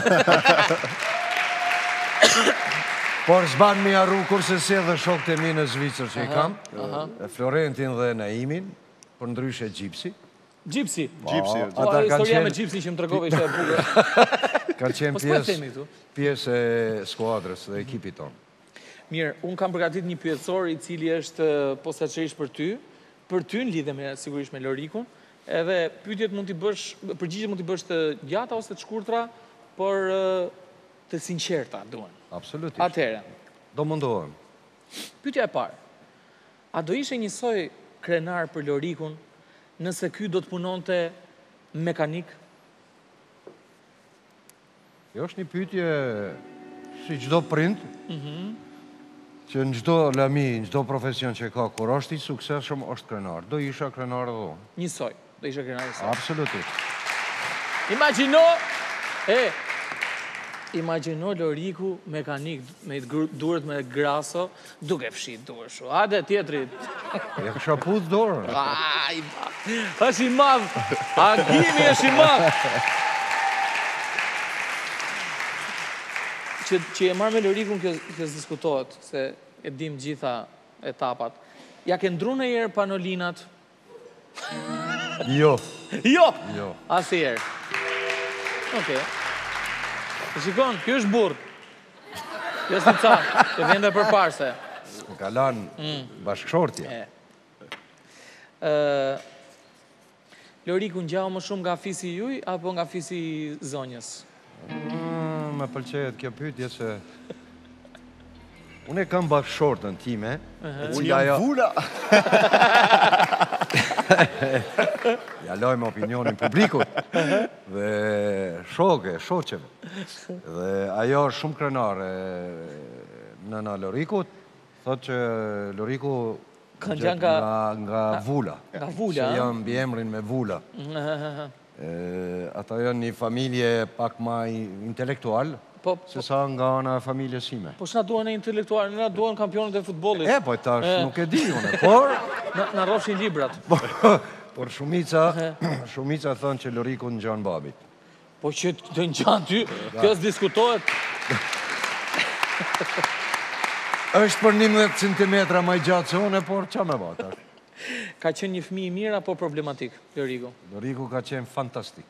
Por s'ban me harru kurrsesi dhe shokët e mi në Zvicër që i kam, Florentin dhe Naimin, përndryshe Xhipsi. Xhipsi? Po, Xhipsi. Po, ata kanë qenë... Historia me Xhipsin që më tregove ishte e bukur. Kanë qenë po, pjesë, pjesë e skuadrës dhe ekipit tonë. Mirë, unë kam përgatitur një pyetësor i cili është posaçërisht për ty. Për ty në lidhje me sigurisht me Lorikun, edhe pyetjet mund t'i bësh, përgjigjet mund t'i bësh të gjata ose të shkurtra, por të sinqerta duhen. Absolutisht. Atëherë. Do mundohem. Pyetja e parë. A do ishe njësoj krenar për Lorikun nëse ky do të punonte mekanik? Kjo është një pyetje si çdo prind, që në çdo lami, në çdo profesion që ka, kur është i suksesshëm, është krenar. Do isha krenar edhe unë. Njësoj, do isha krenar njësoj. Absolutisht. Imagjino, e, imagjino Loriku mekanik, me duart me graso, Duke fshit duke shu. Hajde, tjetri. Ja kësha pus dorën. Aj, ba. është i madhë. Agimi është i madhë. Që, që e marrë me Lorikun kjo, s'diskutohet, se e dim gjitha etapat. Ja ke ndrru najherë panolinat Jo. Jo. Jo. Asnjëherë. Okej. Shikon, ky është burr. Jo si ca, të vjen dhe për pare se. Më ka lanë mm. bashkëshortja. Loriku, ngjan më shumë nga fisi juaj, apo nga fisi i zonjës? Mm, më pëlqehet kjo pyetje se... Unë e kam bashkëshortën time, e cila ajo... Vula! Ia lëmë opinionin publikut dhe shokëve, shoqeve. Dhe ajo është shumë krenare nëna e Lorikut, thot që Loriku ka ngja nga... Nga Vula. Nga Vula, a? Se janë mbiemrin me Vula. Ata janë një familje pak ma intelektuale, po, po, se sa nga ana e familjes sime. Po s'na duhen intelektualë, na duhen kampionët e futbolit. E, po, tash nuk e di, unë, por... Na rrofshin librat. Po, por shumica, shumica thonë që Loriku i ngjan babit. Po që të ngjan ty, kjo s'diskutohet. Është për njëmbëdhjetë centimetra ma i gjatë se unë, por që me vata? Ka qenë një fëmijë i mirë apo problematik, Loriku? Loriku ka qenë fantastik.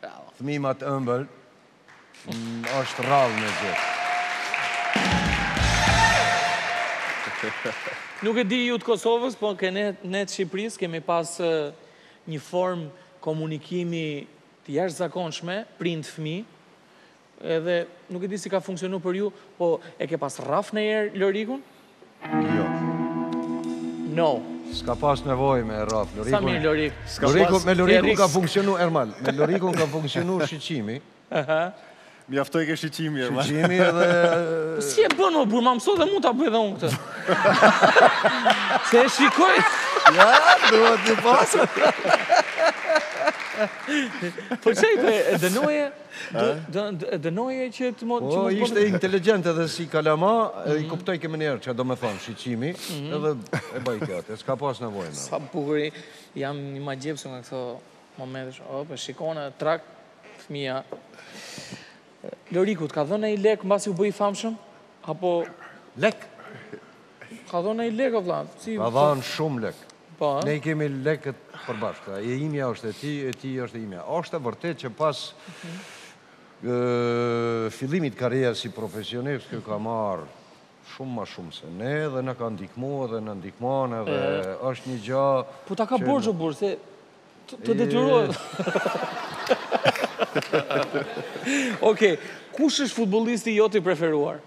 Bravo. Fëmijë ma të ëmbël, është rrallë me gjetë. Nuk e di ju të Kosovës, po ke ne, ne të Shqipërisë, kemi pas një formë komunikimi të jashtëzakonshme, prind-fëmijë, Edhe nuk e di si ka funksionu për ju, po e ke pas rrah ndonjëherë Lorikun? Jo. No. S'ka pas nevojë me rrah Lorikun. Sa mi Lorik? Lorikun, me Lorikun ka funksionu Ermal. Me Lorikun ka funksionu shiqimi. Aha. Mjaftojke shiqimi Ermal. Shiqimi edhe... Po si e bënë o burrë, ma mëso dhe mu ta bëj dhe unë këtë. Se e shikoj. Ja, duhet me pasë. Po që e dënoje? Dënoje që të mos... Po, ishte inteligjent edhe si kalama, e kuptojke menjëherë që do me thënë shiqimi, mhm. edhe e bëj kjo atë, s'ka pas nevojë. Sa bukuri, jam i magjepsur nga këto momente, o, po e shikon, trak, fëmija. Loriku, t'ka dhënë ai lek, mbasi u bë i famshëm, apo... Lek? Ka dhënë ai lekë o vlla. Ka dhënë shumë lekë. Po. Ne i kemi lekët e përbashkëta. E imja është e tij, e tij është e imja. Është e vërtetë që pas fillimit të karrierës si profesionist ky ka marrë shumë më shumë se ne dhe na ka ndihmuar dhe na ndihmon edhe është një gjë Po ta ka borxh o burrë se të detyrohet. Okej, kush është futbollisti jot i preferuar?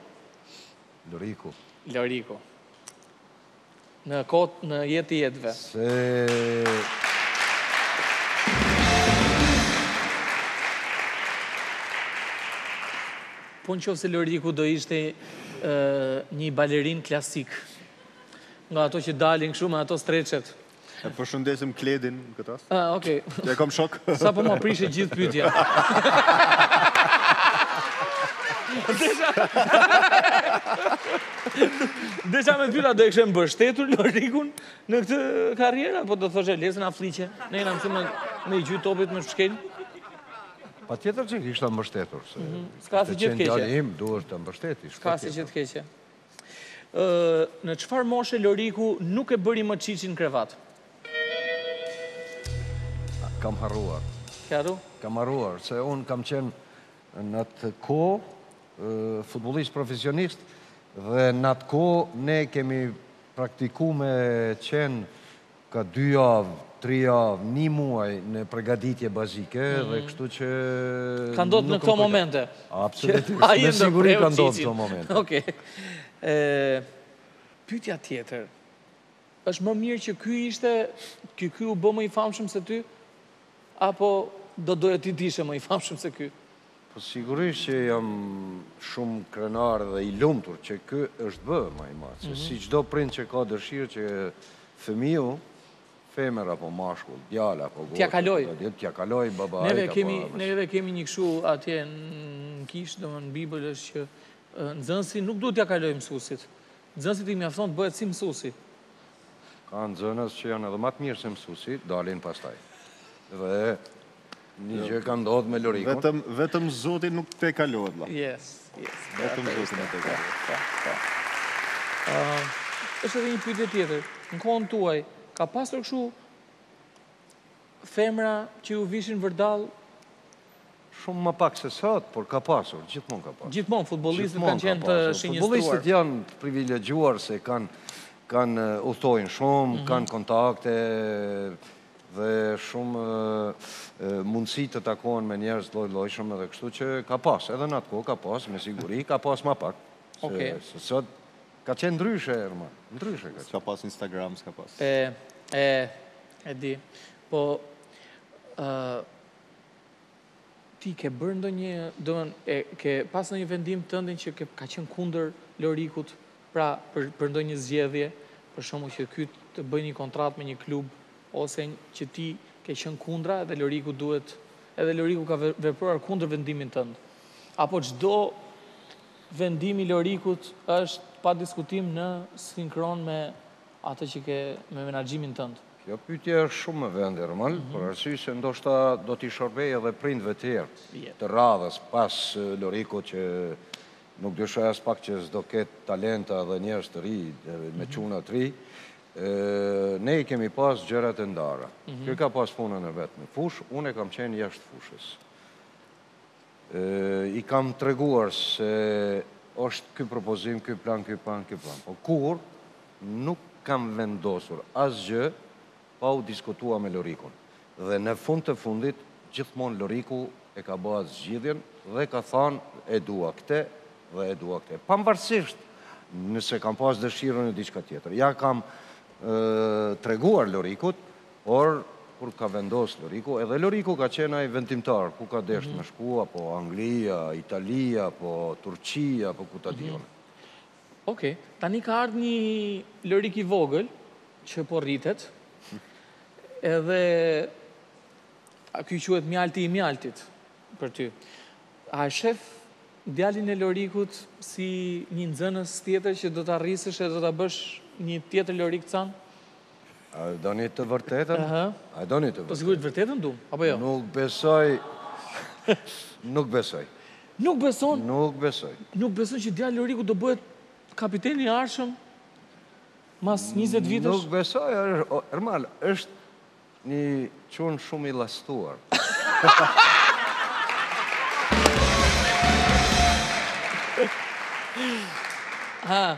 Loriku. Loriku. Në qoftë në jetë të jetëve. Se... Po në qoftë se Loriku do ishte një balerin klasik. Nga ato që dalin kshu me ato streqet. E përshëndesim Kledin në këtë rast. Ah, okay. E kam shok. Sa po ma prish gjithë pyetjen. Desha. Desha me pyta do e kishe mbështetur Lorikun në këtë karrierë, apo do thoshe le se na fëlliqe, ne jena mësu me i gju topit me shkelm. Patjetër që e kisha mbështetur, se mhm. me qenë djali im, duhet ta mbështes. S'ka asgjë të keqe. Në çfarë moshe Loriku nuk e bëri më çiçin krevat? Kam harruar. Ke harru? Kam harruar, se unë kam qenë në atë kohë futbollist profesionist dhe në atë kohë ne kemi praktiku me qenë Ka dy javë, tri javë, një muaj në pregaditje bazike dhe kështu që nuk më kujtohet. Ka ndodhë në këto momente? Absolutisht, me siguri ka ndodhë në këto momente. Oke. Pytja tjetër, është më mirë që ky ishte, që ky u bë më i famshëm se ty? Apo do doje ti të ishe më i famshëm se ky. Po sigurisht që jam shumë krenar dhe i lumtur që ky është bë më i madh, se si çdo prind që ka dëshirë që fëmiu, femër apo mashkull, djalë apo gocë, T'ja kalojë. çdo gjë, t'ja kalojë babait Neve apo kemi, nënës. neve kemi një kështu atje në kishë, domethënë në Bibël është që ë, nxënësi nuk duhet t'ja kalojë mësuesit. Nxënësit i mjafton të bëhet si mësuesi. Ka nxënës që janë edhe më të mirë se mësuesi, dalin pastaj. Dhe kjo gjë ka ndodhur me Lorikun. Vetëm vetëm Zoti nuk tejkalohet vëlla. Yes, yes. Vetëm Zoti nuk tejkalohet. Është edhe një pyetje tjetër. Në kohën tuaj ka pasur kështu Femra që ju vinin vërdallë? Shumë më pak se sot, por ka pasur, gjithmonë ka pasur. Gjithmonë, futbollistët kanë qenë të shënjestruar. Futbollistët janë të privilegjuar se kanë, kanë, udhëtojnë shumë, kanë kontakte dhe shumë mundësi të takohen me njerëz të llojllojshëm edhe kështu që ka pas, edhe në atë kohë ka pas, me siguri, ka pas më pak se sot. Ka qenë ndryshe Ermal, ndryshe ka qenë. S'ka pas Instagram, s'ka pas. E, e, e di. Po, ë ti ke bërë ndonjë, domethënë ke pas ndonjë vendim tëndin që ke ka qenë kundër Lorikut, pra për për ndonjë zgjedhje, për shembull që ky të bëjë një kontratë me një klub ose që ti ke qenë kundra dhe Loriku duhet edhe Loriku ka vepruar kundër vendimit tënd. Apo çdo Vendimi i Lorikut është pa diskutim në sinkron me atë që ke me menaxhimin tënd. Kjo pyetje është shumë me vend Ermal, për arsye se ndoshta do t'i shërbejë edhe prindëve të tjerë të radhës pas Lorikut që nuk dyshoj aspak që s'do ketë talenta dhe njerëz të ri e çuna të ri. Ne i kemi pas gjërat e ndara. Ky ka pas punën e vet në fushë, unë kam qenë jashtë fushës. I kam treguar se është ky propozim, ky plan, ky plan, ky plan. Po kurrë nuk kam vendosur asgjë pa u diskutua me Lorikun. Dhe në fund të fundit gjithmonë Loriku e ka ba zgjidhjen dhe ka thanë e dua këtë dhe e dua këtë. Pavarësisht nëse kam pas dëshirën në diçka tjetër. Ia kam treguar Lorikut Por, kur ka vendosë Loriku, edhe Loriku ka qenë ai vendimtar, ku ka deshtë me shku, apo Anglia, Italia, apo Turqia, apo ku ta di unë. Okej, tani ka ardhë një Lorik i vogël, që po rritet, edhe ky quhet mjalti i mjaltit për ty. A e shef djalin e Lorikut si një nxënës tjetër që do ta rrisësh e do ta bësh një tjetër Lorik Canë? A e don ti të vërtetën? A e don ti të vërtetën? Po sigurisht vërtetën du, apo jo? Nuk besoj... Nuk besoj. Nuk beson? Nuk besoj. Nuk beson që djali i Lorikut do bëhet kapiteni i ardhshëm mas 20 vitesh? Nuk besoj, Ermal, është një çun shumë i llastuar. Ha!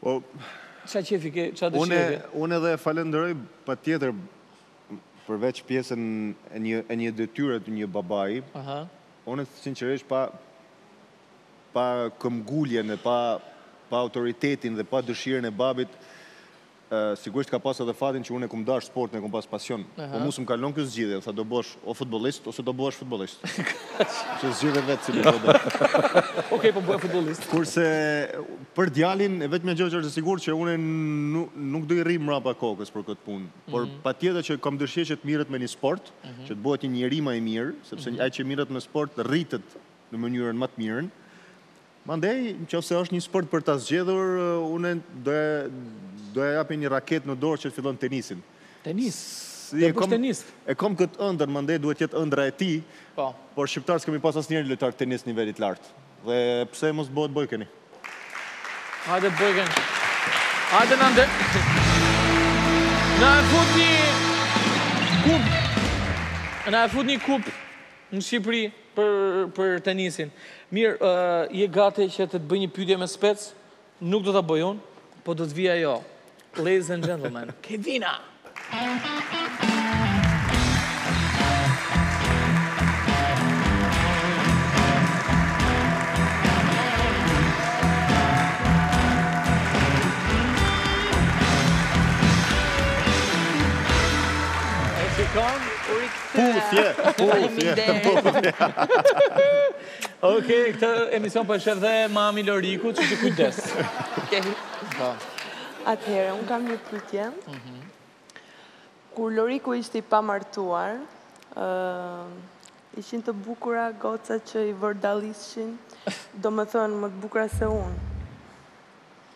Po, Ça qejfi ke, ça dëshire unë, ke? unë edhe e falenderoj patjetër përveç pjesën e një, e një detyre të një babai, Aha. unë sinqerisht pa, pa këmbënguljen e pa, pa autoritetin dhe pa dëshirën e babit, ë, sigurisht ka pas edhe fatin që unë e kom dashtë sportin, e kom pas pasion, Aha. po mu s'më ka lon zgjidhje, tha do bohesh o futbollist ose do bohesh futbollist. Kështu zgjidhe vetë cilin do e bësh. Okej, po bëhem futbollist. Kurse, Për djalin, e vetmja gjë që është e sigurtë që unë nuk do i rri mrapa kokës për këtë punë, por mhm. patjetër që kam dëshirë që të mirret me një sport, mhm. që të bëhet një njeri më i mirë, sepse mhm. ai që mirret me sport rritet në mënyrën më të mirën. Mandej, në qoftë një sport për ta zgjedhur, unë do ia jap një raket në dorë që të fillon tenisin. Tenis? Si, e, kom, tenis. e kom këtë ëndër, mandej duhet të jetë ëndra e tij, po. por shqiptarët s'kemi pas asnjëherë lojtar tenisi nivelit lartë. Dhe pse mos bëhet bojken? Hajde bojken. Hajde në nder. Na e fut një kupë. Na e fut një kupë në Shqipëri për tenisin. Mirë, je gati që të të bëj një pyetje me spec? Nuk do ta bëj unë, po do të vijë ajo. Ladies and gentlemen, Kevina. Shikon? Puthje, puthje. Ok, këtë emision për po e shef dhe mami Loriku, kështu që kujdes. Ok. Po. Atëhere, unë kam një pyetje. Mhm. Kur Loriku ishte i pamartuar, ishin të bukura gocat që i vërdalliseshin, domethënë më të bukura se unë.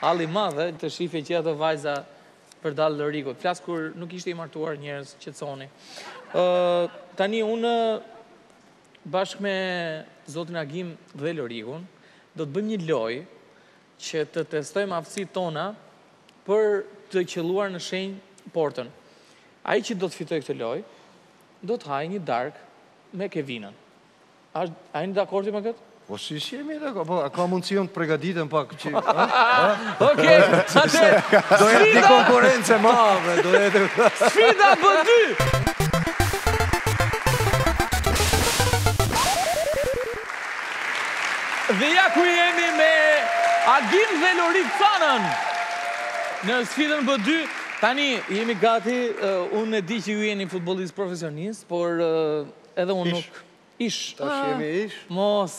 Hall i madh, e, të shifje ato vajza vërdallë Lorikut. Flas kur nuk ishte i martuar, njerëz, qetësohuni. Tani, unë bashkë me Zotin Agim dhe Lorikun, do të bëjmë një lojë që të testojmë aftësitë tona për të qëlluar në shenjë portën. Ai që do të fitojë këtë lojë, do të hajë një darkë me Kevinën. A jeni dakord ju me këtë? Po si s'jemi dakord, po a ka mundësi unë të përgatitem pak që... Ok, atë... Do jetë konkurrencë e madhe, do jetë... Sfida për dy! Dhe ja ku jemi me Agim dhe Lorik Canën! Në sfidën për dy, tani jemi gati, unë e di që ju jeni futbollistë profesionistë, por Edhe unë nuk. Ish. Tash jemi ish? Mos.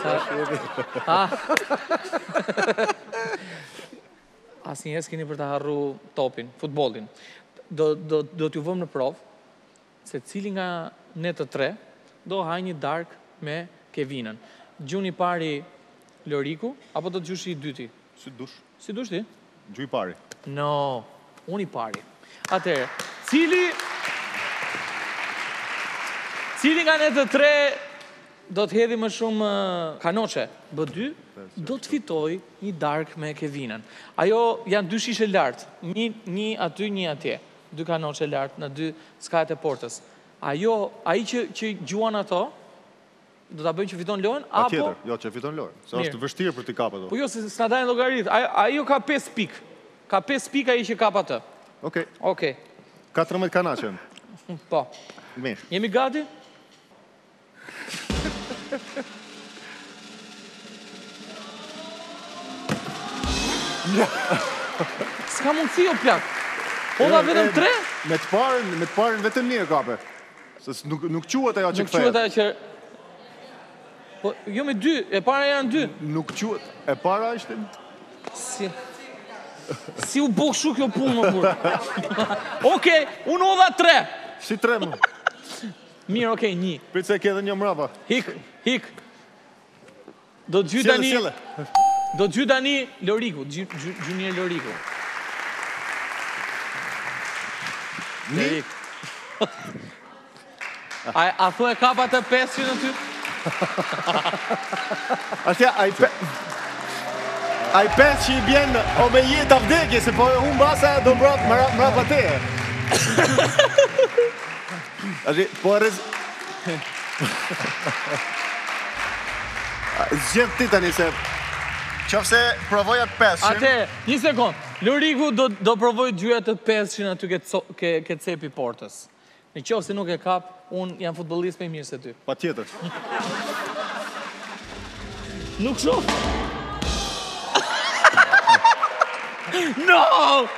Tash jemi. Asnjëherë s'keni për ta harru topin, futbollin. Do t'ju vëmë në provë se cili nga ne të tre do hajë një darkë me Kevinën. Gjun i pari Loriku, apo do t'gjush i dyti? Si dush. Si dush ti? Gjuj i pari. Jo, unë i pari. Atëherë, cili Cili nga ne të tre do të hedhë më shumë kanoçe? B2 do të fitojë një darkë me Kevinën. Ato janë dy shishe lart, një një aty, një atje. Dy kanoçe lart në dy skajet e portës. Ajo, ai që që gjuan ato, Do ta bëjnë që fiton lojën apo Patjetër, jo që fiton lojën, se është vështirë për të kap ato. Po jo se s'na dalin llogaritë. Ai jo ka 5 pikë. Ka 5 pikë ai që kap atë. Okej. Okej. 14 kanaçe. Po. Mirë. Jemi gati? S'ka mundësi o plak. Po da vetëm tre? Me të parën, me të parën vetëm një e kape. Nuk quhet ajo që kthehet. Nuk quat ajo që... Po, jo me dy, e para janë dy. Nuk quhet, e para është... Si... Si u bë kështu kjo punë more burrë. Oke, unë hodha tre. Si tre më? Mirë, oke, një. Prit se ke dhe një mrapa. Ik, ik. Do të gjujë tani, do të gjujë tani Loriku, gjuj, gjuj, gjuj një Loriku. Lorik. A, a thu e kapa të pesëshin aty? Është ajo, ai pesë... Ai pesëshi bjen o me jetë a vdekje, se po e humbe pastaj do mbrapë mra, mra, mra, Tashi, po e rrez... Zgjedh ti tani se... Qoftë se provoja të pesë Ate, një sekund. Loriku do provojë të gjujë atë pesëshin aty ke ke ke cepi portës. Në qoftë se nuk e kap, unë jam futbollist më i mirë se ty. Patjetër. Nuk shoh. No!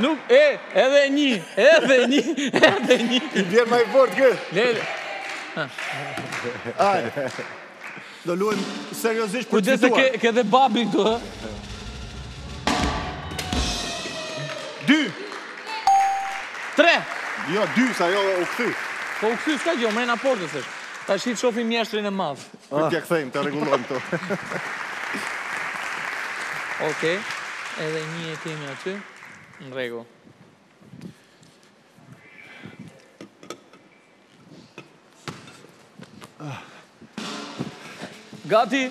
Nuk, e, edhe e një, edhe e një, edhe e një. I bjerë ma fort këtë. Le, le. Ajë. Do lujmë seriosisht për të fituar. Kujto se ke dhe babin këtu, hë? Dy. Tre. Jo, dy, se ajo u kthy. Po u kthy, s'ka gjo, mrena portës është. Tashi të shofim mjeshtrin e madh. Po t'ia kthejmë, t'i rregullojmë ato. Oke, edhe një e kemi aty, në rregull. Gati?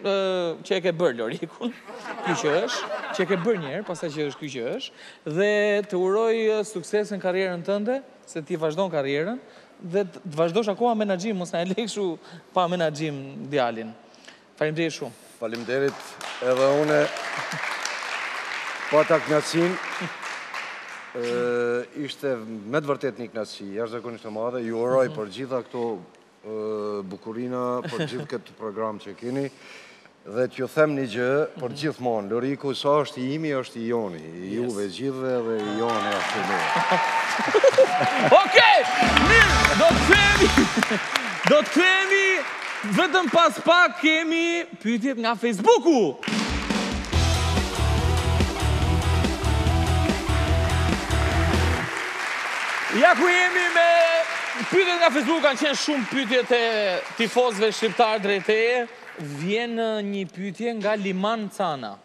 që e ke bërë Lorikun, ky që është, që e ke bërë njeri, pastaj që është ky që është, dhe të uroj sukses në karrierën tënde, se ti vazhdon karrierën, dhe të vazhdosh akoma menaxhim, mos na e lër kshu pa menaxhim djalin. Faleminderit shumë. Faleminderit edhe unë pata knaqsinë, ishte me të vërtetë një knaqsi jashtëzakonisht e madhe, ju uroj për gjitha këto Bukurina për gjithë këtë program që keni. Dhe t'ju them një gjë, përgjithmonë, Loriku, sa është i imi, është i joni, i juve gjithëve dhe i joni është i mirë. Do të kemi, do të kemi, vetëm pas pak kemi... Pyetjet nga Facebooku! Ja ku jemi me pyetjet nga Facebooku, kanë qenë shumë pyetjet e tifozëve shqiptarë drejt teje. Vjen një pyetje nga Liman Cana.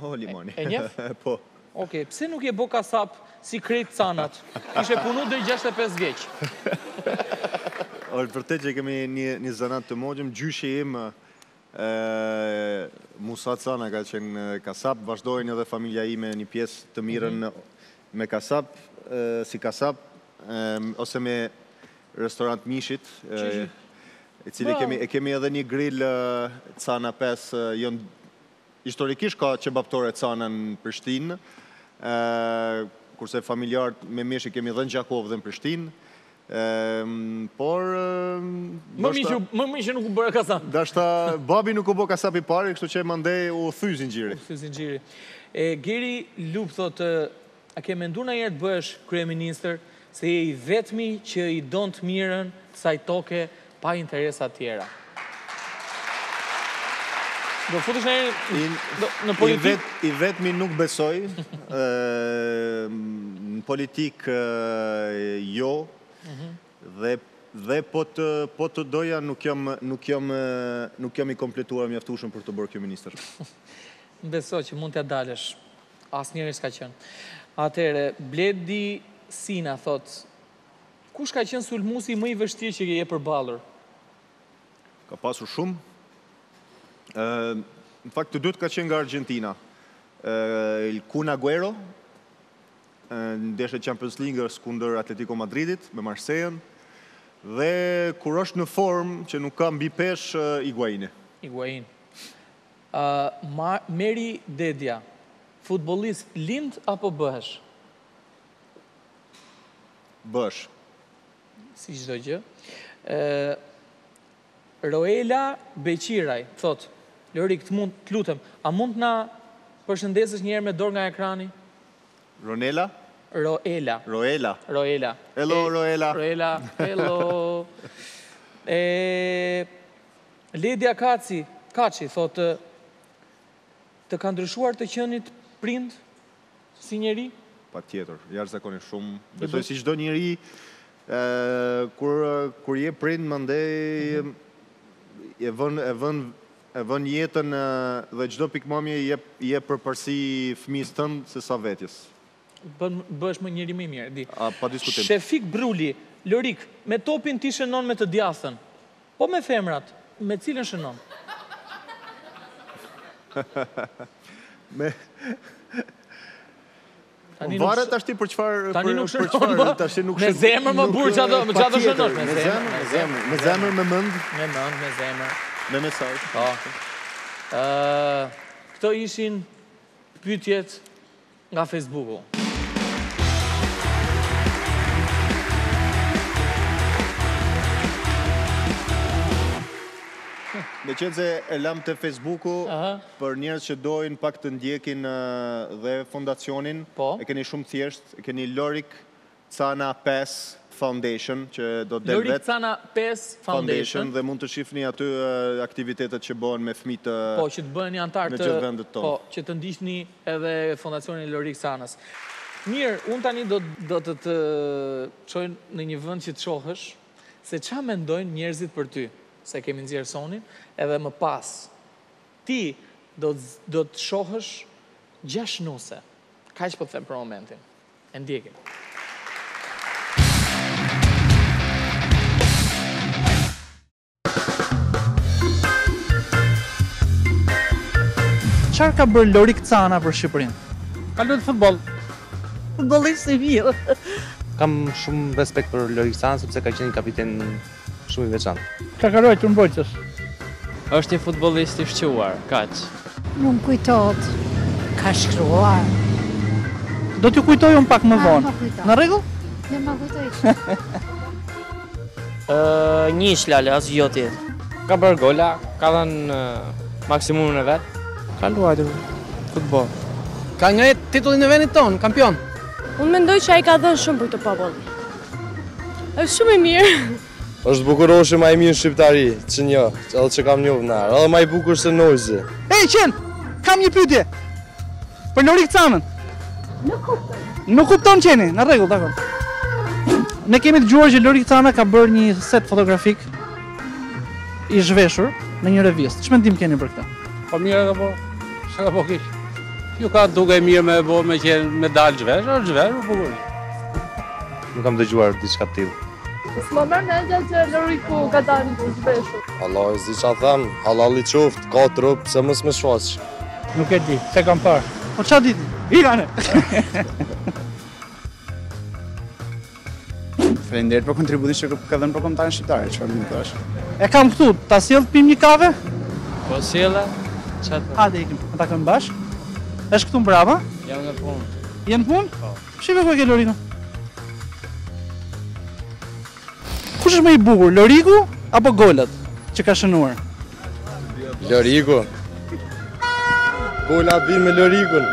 Oh, Limani. E njef? po. Ok, pse nuk je bo kasap si krejt Canat? Ishe punu dhe 65 vjeç. është vërtet që kemi një, një zanat të moçëm. Gjyshi im, e, Musa Cana ka qenë kasap. Vazhdojnë edhe familja ime një pjesë të mirën mhm me kasap, e, si kasap, e, ose me restorant mishit. E, të cilin kemi, e kemi edhe një grill Cana 5, jonë Historikisht ka qebaptore Cana në Prishtinë, kurse familjarët me mish i kemi dhe në Gjakovë dhe në Prishtinë, por... Më mirë që, më mirë që nuk u bëra kasap. Ndoshta babi nuk u bë kasap i pari, kështu që mandej u thy zinxhiri. U thy zinxhiri. E Geri Lup thotë, A ke mendu nanjëherë të bëhesh kryeministër se je i vetmi që i don të mirën kësaj toke pa interesa tjera. Do futesh nanjëherë në politikë? I vetmi nuk besoj, në politikë jo dhe dhe po të po të doja nuk jam nuk jam nuk jam i kompletuar mjaftueshëm për t'u bërë kryeministër. Besoj që mund t'ia dalësh. Asnjëherë s'ka qenë. Atëherë, Bledi Sina thotë, Kush ka qenë sulmuesi më i vështirë që je përballur? Ka pasur shumë. Ë në fakt të dytë kanë qenë nga Argjentina. Ë El Kun Aguero në ndeshje të Champions League-s kundër Atletico Madridit me Marseille-n dhe kur është në formë që nuk ka mbipeshë Higuaini. Higuain. Meri Dedja, futbollist lind apo bëhesh? Bësh. Si çdo gjë. Roela Beqiraj thotë, Lorik, të mund, të lutem, a mund të na përshëndesësh një herë me dorë nga ekrani? Ronela? Roela. Roela. Roela. Hello Roela. Roela, hello. E Ledja Kaci, Kaçi, thotë, Të ka ndryshuar të qenit prind si njeri? Patjetër, jashtëzakonisht shumë. Besoj si çdo njeri, kur, kur je prind mandej e vën e vën e vën jetën dhe çdo pikëmamje i jep i jep përparësi fëmijës tënd sesa vetes. Bëhesh njeri më i mirë, di. Pa diskutim. Shefik Bruli, Lorik, me topin ti shënon me të djathtën. Po me femrat, me cilën shënon? Me... Varet tashti për çfarë... Tani nuk shënon më, me zemër më burë që ato, me që ato shënon më. Me zemër, me zemër, me zemër, me mend. Me mend, me zemër. Me mesazh. Po. Këto ishin pyetjet nga Facebooku. Meqenëse e lamë te Facebooku për njerëz që dojnë pak të ndjekin dhe fondacionin, po, e keni shumë thjesht, e keni Lorik, Cana pesë Foundation që do t'ju del vetë. Lorik Cana pesë Foundation. Dhe mund të shihni aty aktivitetet që bëhen me fëmijë të. Po, që të bëheni anëtarë të. Në gjithë vendet tona. Po, që të ndiqni edhe Fondacionin e Lorik Canës. Mirë, unë tani do do të të çoj në një vend që të shohësh se ça mendojnë njerëzit për ty, se kemi nxjerrë Sonin, edhe më pas ti do do të shohësh gjashtë nuse. Kaq po të them për momentin. E ndjekim. Çfarë ka bërë Lorik Cana për Shqipërinë? Ka lujt futboll. Futbollist i mirë. Kam shumë respekt për Lorik Canën sepse ka qenë kapiten Shumë i veçantë. Çka ka ruajtur mbrojtës? Është një futbollist i shquar, kaq. Nuk më kujtohet. Ka shkruar. Do t'ju kujtoj unë pak më vonë. Në rregull? Jo, më kujtoj. Një ish lale, asgjo tjetër. Ka bërë gola, ka dhënë maksimumin e vet. Ka luajtur futboll. Ka ngritë titullin e venit tonë, kampion. Unë mendoj që ai ka dhënë shumë për këtë popull. Është shumë i mirë. Është bukuroshi ma i mirë në Shqiptari që njoh, edhe që kam njohur në Edhe ma i bukur se Noizi. E qen, kam një pyetje. Për Lorik Canën. Nuk kupton. Nuk kupton qeni, në rregull, dakor. Ne kemi dëgjuar që Lorik Cana ka bërë një set fotografik i zhveshur në një revistë. Çfarë mendimi keni për këtë? Po mirë ka bo, çka po kishte. Ju ka dukë mirë me e bo, me qenë, me dalë zhvesh, është zhvesh, më bukur. Nuk kam dëgjuar diçka të tillë. Po s'ma merr mendja që Loriku ka dalë zhvesh. Allah, s'di ça të them, hallall i qoftë, ka trup, pse mos me shfaqë. Nuk e di, s'e kam parë. Po ça di ti? Irane! Faleminderit, për kontributin që ka dhënë për kombëtaren shqiptare, çfarë do i thoshe? E kam këtu, ta sjell të pim një kafe? Po sille. Ça. Hajde ikim, ta kemi bashkë. Është këtu brava? Jam në punë. Je në punë? Po. Shife ku e ke Lorikun? Kush është më i bukur, Loriku apo golat që ka shënuar? Loriku. Golat vijnë me Lorikun.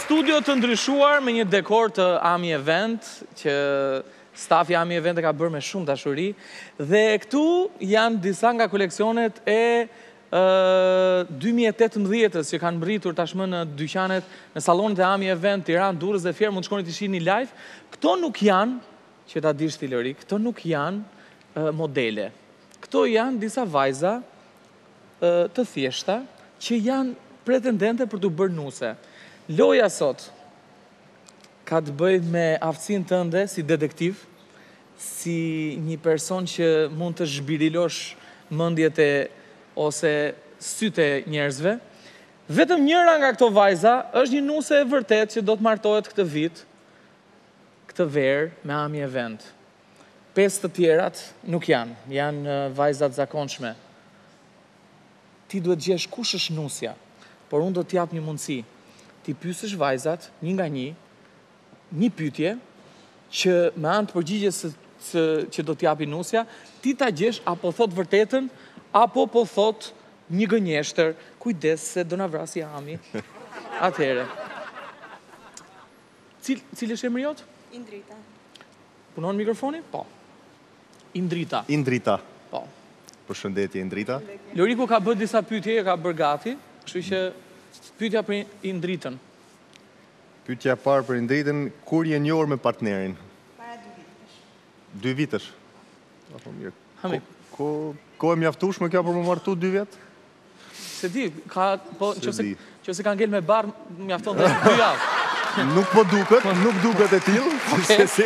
Studio të ndryshuar me një dekor të Ami Event që stafi Ami Event e ka bërë me shumë dashuri dhe këtu janë disa nga koleksionet e 2018-ës që kanë mbërritur tashmë në dyqanet, në sallonet e Ami Event, Tiranë, Durrës dhe Fier, mund të shkoni t'i shihni live. Këto nuk janë, që ta dish ti Lori, këto nuk janë modele. Këto janë disa vajza të thjeshta që janë pretendente për t'u bërë nuse. Loja sot ka të bëjë me aftësinë tënde si detektiv, si një person që mund të zhbirilosh mendjet e ose sytë e njerëzve. Vetëm njëra nga këto vajza është një nuse e vërtetë që do të martohet këtë vit, këtë verë me Ami Event. Pesë të tjerat nuk janë, janë vajza të zakonshme. Ti duhet të gjesh kush është nusja, por unë do të jap një mundësi t'i pyesësh vajzat një nga një, një pyetje që me anë të përgjigjes së së që do të japi nusja, ti ta gjesh a po thotë vërtetën apo po thotë një gënjeshtër. Kujdes se do na vrasi Ami. Atëherë. Cil, cil është emri jot? Indrita. Punon mikrofoni? Po. Indrita. Indrita. Po. Përshëndetje Indrita. Loriku ka bërë disa pyetje, ka bërë gati, kështu që pyetja për Indritën. Pyetja e parë për Indritën, kur je njohur me partnerin? Para dy vitesh. Dy vitesh. Po mirë. Ko, ko, kohë e mjaftueshme kjo për m'u martu dy vjet? Se di, ka, po, në qoftë se, qoftë se ka ngel me barë, mjafton dhe dy javë. Nuk po duket, po. nuk duket e tilë, po, se si.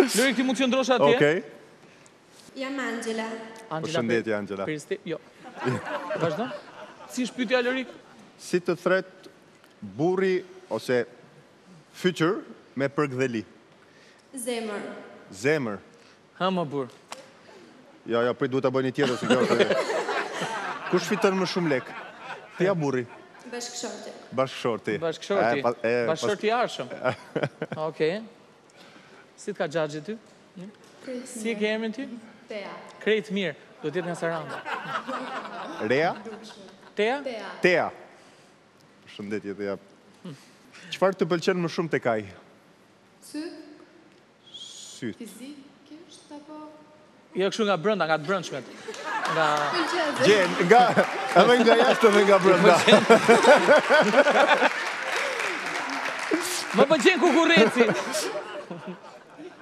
Lëri këtu mund të qëndrosh atje. Okej. Jam Angela. Angela. Përshëndetje, Angela. Pirsti, jo. Vazhdo. Si është pytja, Lëri? Si të thret burri ose future me përgdheli? Zemër. Zemër. Ha më bur. Ja, ja, prit duhet ta bëj një tjetër se kjo. Kush fiton më shumë lek? Ti a burri. Bashkëshorti. Bashkëshorti. Bashkëshorti. Bashkëshorti i ardhshëm. Okej. Si të ka xhaxhi ty? Si e ke emrin ty? Tea. Krejt mirë. Do të jetë nga Saranda. Rea? Tea? Tea. Përshëndetje Tea. Çfarë të pëlqen më shumë tek ai? Sytë. sytë. Fizikisht apo Jo kështu nga brenda, nga të brendshmet. Nga Gje, nga edhe nga jashtë edhe nga brenda. Më pëlqen kukurreci.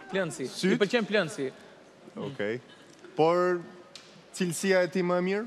Plënsi. Më pëlqen plënsi. Okej. Por cilësia e tij më e mirë?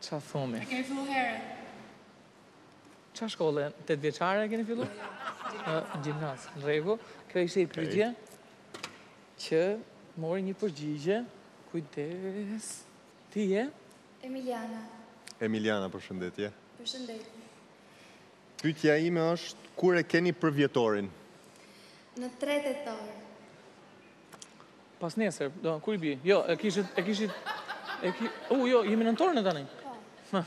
Ça thoni? E keni fillu herët. Ça shkolle? Tetëvjeçare e keni fillu? Gjimnas, në rregull. Kjo ishte një pytje që mori një përgjigje. Kujdes. Ti je? Emiljana. Emiljana, përshëndetje. Përshëndetje. Pytja ime është, kur e keni përvjetorin? Në tre tetor. Pasnesër, do, kur i bi? Jo, e kishit, e kishit, e ki... U, jo, jemi në nëntor ne tani. Po.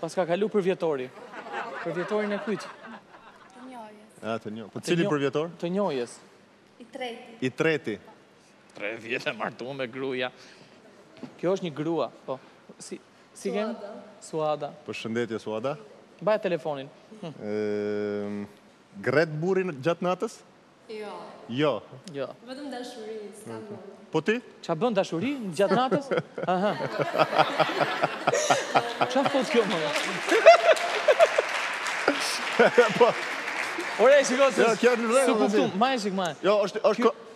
Paska kalu përvjetori. Përvjetorin e kujt. Të njohjes. A, të njohjes. Po cili përvjetor? Të njohjes. I treti. I treti. Tre vjet e martu me gruja. Kjo është një grua, po. Si, si quhesh? Suada. Suada. Përshëndetje, Suada. Mbaje telefonin. Hm. Gërhet burri gjatë natës? Jo. Jo. Jo. Vetëm dashuri, s'ka më. Po ti? Ça bën dashuri gjatë natës? Aha. Ça thotë kjo mo? Po. Ore, e shiko se... Jo, kjo në rregull, më zi. Ma e shik, ma e. Jo,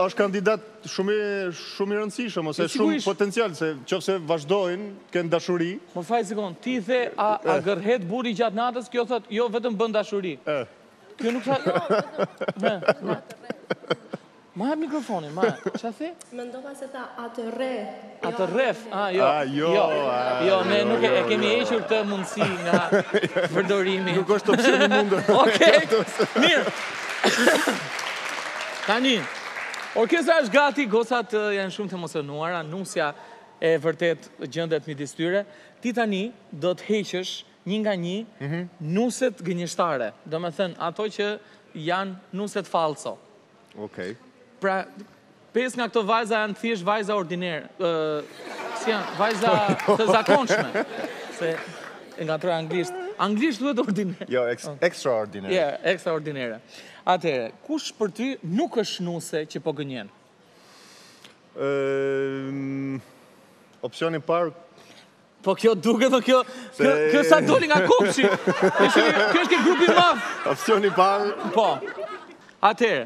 është kandidat shumë i rëndësishëm, ose shumë potencial, se qoftë se vazhdojnë, kenë dashuri. Më fal, sekondë, ti the, a gërhet burri gjatë natës, kjo thotë, jo, vetëm bën dashuri. Kjo nuk sa... Ma hap mikrofonin, ma hap, që a thi? Më ndoka se ta atë re. Jo. Atë ref, a, jo. A, jo, jo. a, jo. Jo, ne jo, nuk e jo, kemi jo. hequr këtë mundësi nga përdorimi. Nuk është të përshëndes, mundur. Oke, mirë. Tani, orkestra është gati, gocat janë shumë të emocionuara, nusja e vërtetë gjendet midis tyre. Ti tani do të heqësh një nga një, nuset gënjeshtare, domethënë ato që janë nuset fallco. Okej. Pra, pesë nga këto vajza janë thjesht vajza ordinere, si janë, vajza të zakonshme. Se e ngatërroj anglisht. Anglisht thuhet ordiner. Jo, ekstraordinere. Ja, ekstraordinere. Atëherë, kush për ty nuk është nuse që po gënjen? Ë, opsioni i parë, Po kjo duket dhe kjo, kjo sa doli nga kopshi, kjo është ke grupi i madh. Opsioni i parë. Po, atëherë,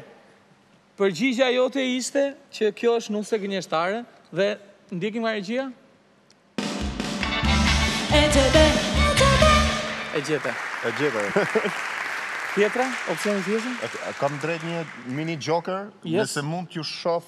përgjigja jote ishte që kjo është nuse gënjeshtare dhe ndjekim nga regjia? E gjete, e gjete. E gjete. E gjete. Tjetra, opsioni tjetër? Kam të drejtë një mini xhoker, nëse mund t'ju shof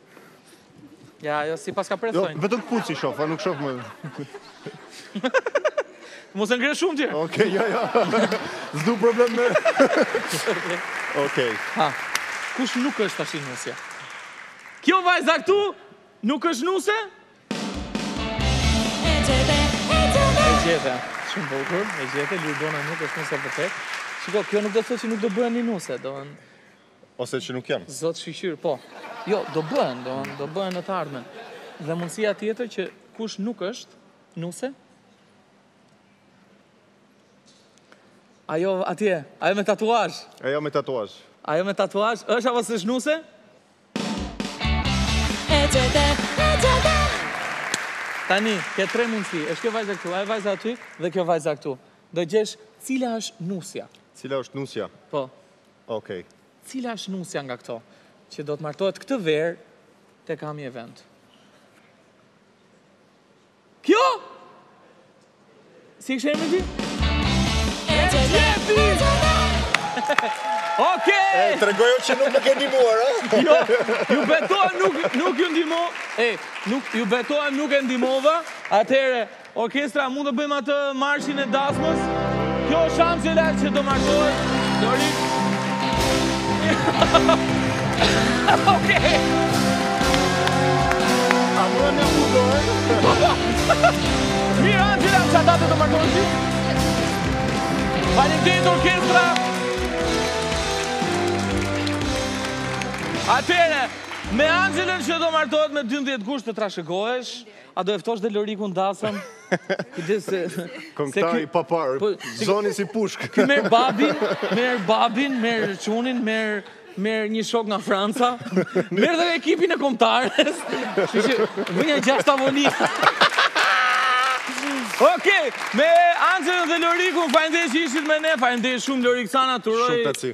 Ja, ajo si paska Jo, presojnë. vetëm këpucët shoh, a nuk shoh më. Mos e ngre shumë ti. Okej, jo, jo. S'du probleme. Okej. Ha. Kush nuk është tash nusja? Kjo vajza këtu nuk është nuse? E gjete, e gjete. E gjete. Shumë bukur. E gjete, Lirdona nuk është nuse e vërtetë. Shiko, kjo nuk do të thotë që nuk do bëhen një nuse, domethënë ose që nuk janë. Zot shyqyr, po. Jo, do bëhen, do, do bëhen në të ardhmen. Dhe mundësia tjetër që kush nuk është nuse? Ajo atje, ajo me tatuazh. Ajo me tatuazh. Ajo me tatuazh, është apo s'është nuse? E gjete, e gjete. Tani, ke tre mundësi, është kjo vajza këtu, ajo vajza aty dhe kjo vajza këtu. Do gjesh cila është nusja. Cila është nusja? Po. Okej. Cila është nusja nga këto që do të martohet këtë verë tek Ami Event? Kjo! Si ke emrin ti? Jepi! Okej! E tregoju që nuk më ke ndihmuar, ë? Jo, ju betohem nuk nuk ju ndihmo. Ej, nuk ju betohem nuk e ndihmova. Atëherë, Orkestra, a mund të bëjmë atë marshin e dasmës? Kjo është Angela që do martohet. Dorit. Okej. A mund të më kujtohet? Mirë, Angela, sa datë do martohesh ti? Faleminderit orkestra. Atëherë, me Angelën që do martohet me 12 gusht të trashëgohesh. A do e ftosh dhe Lorikun në dasmë? Këngëtar i paparë, po, zëri si pushkë. Ky merr babin, merr babin, merr çunin, merr merr një shok nga Franca, merr dhe ekipin e kombëtares, që që vë nja gjashtë tavolina. Ok, me Angelën dhe Lorikun, faleminderit që ishit me ne, faleminderit shumë Lorik Cana, të uroj...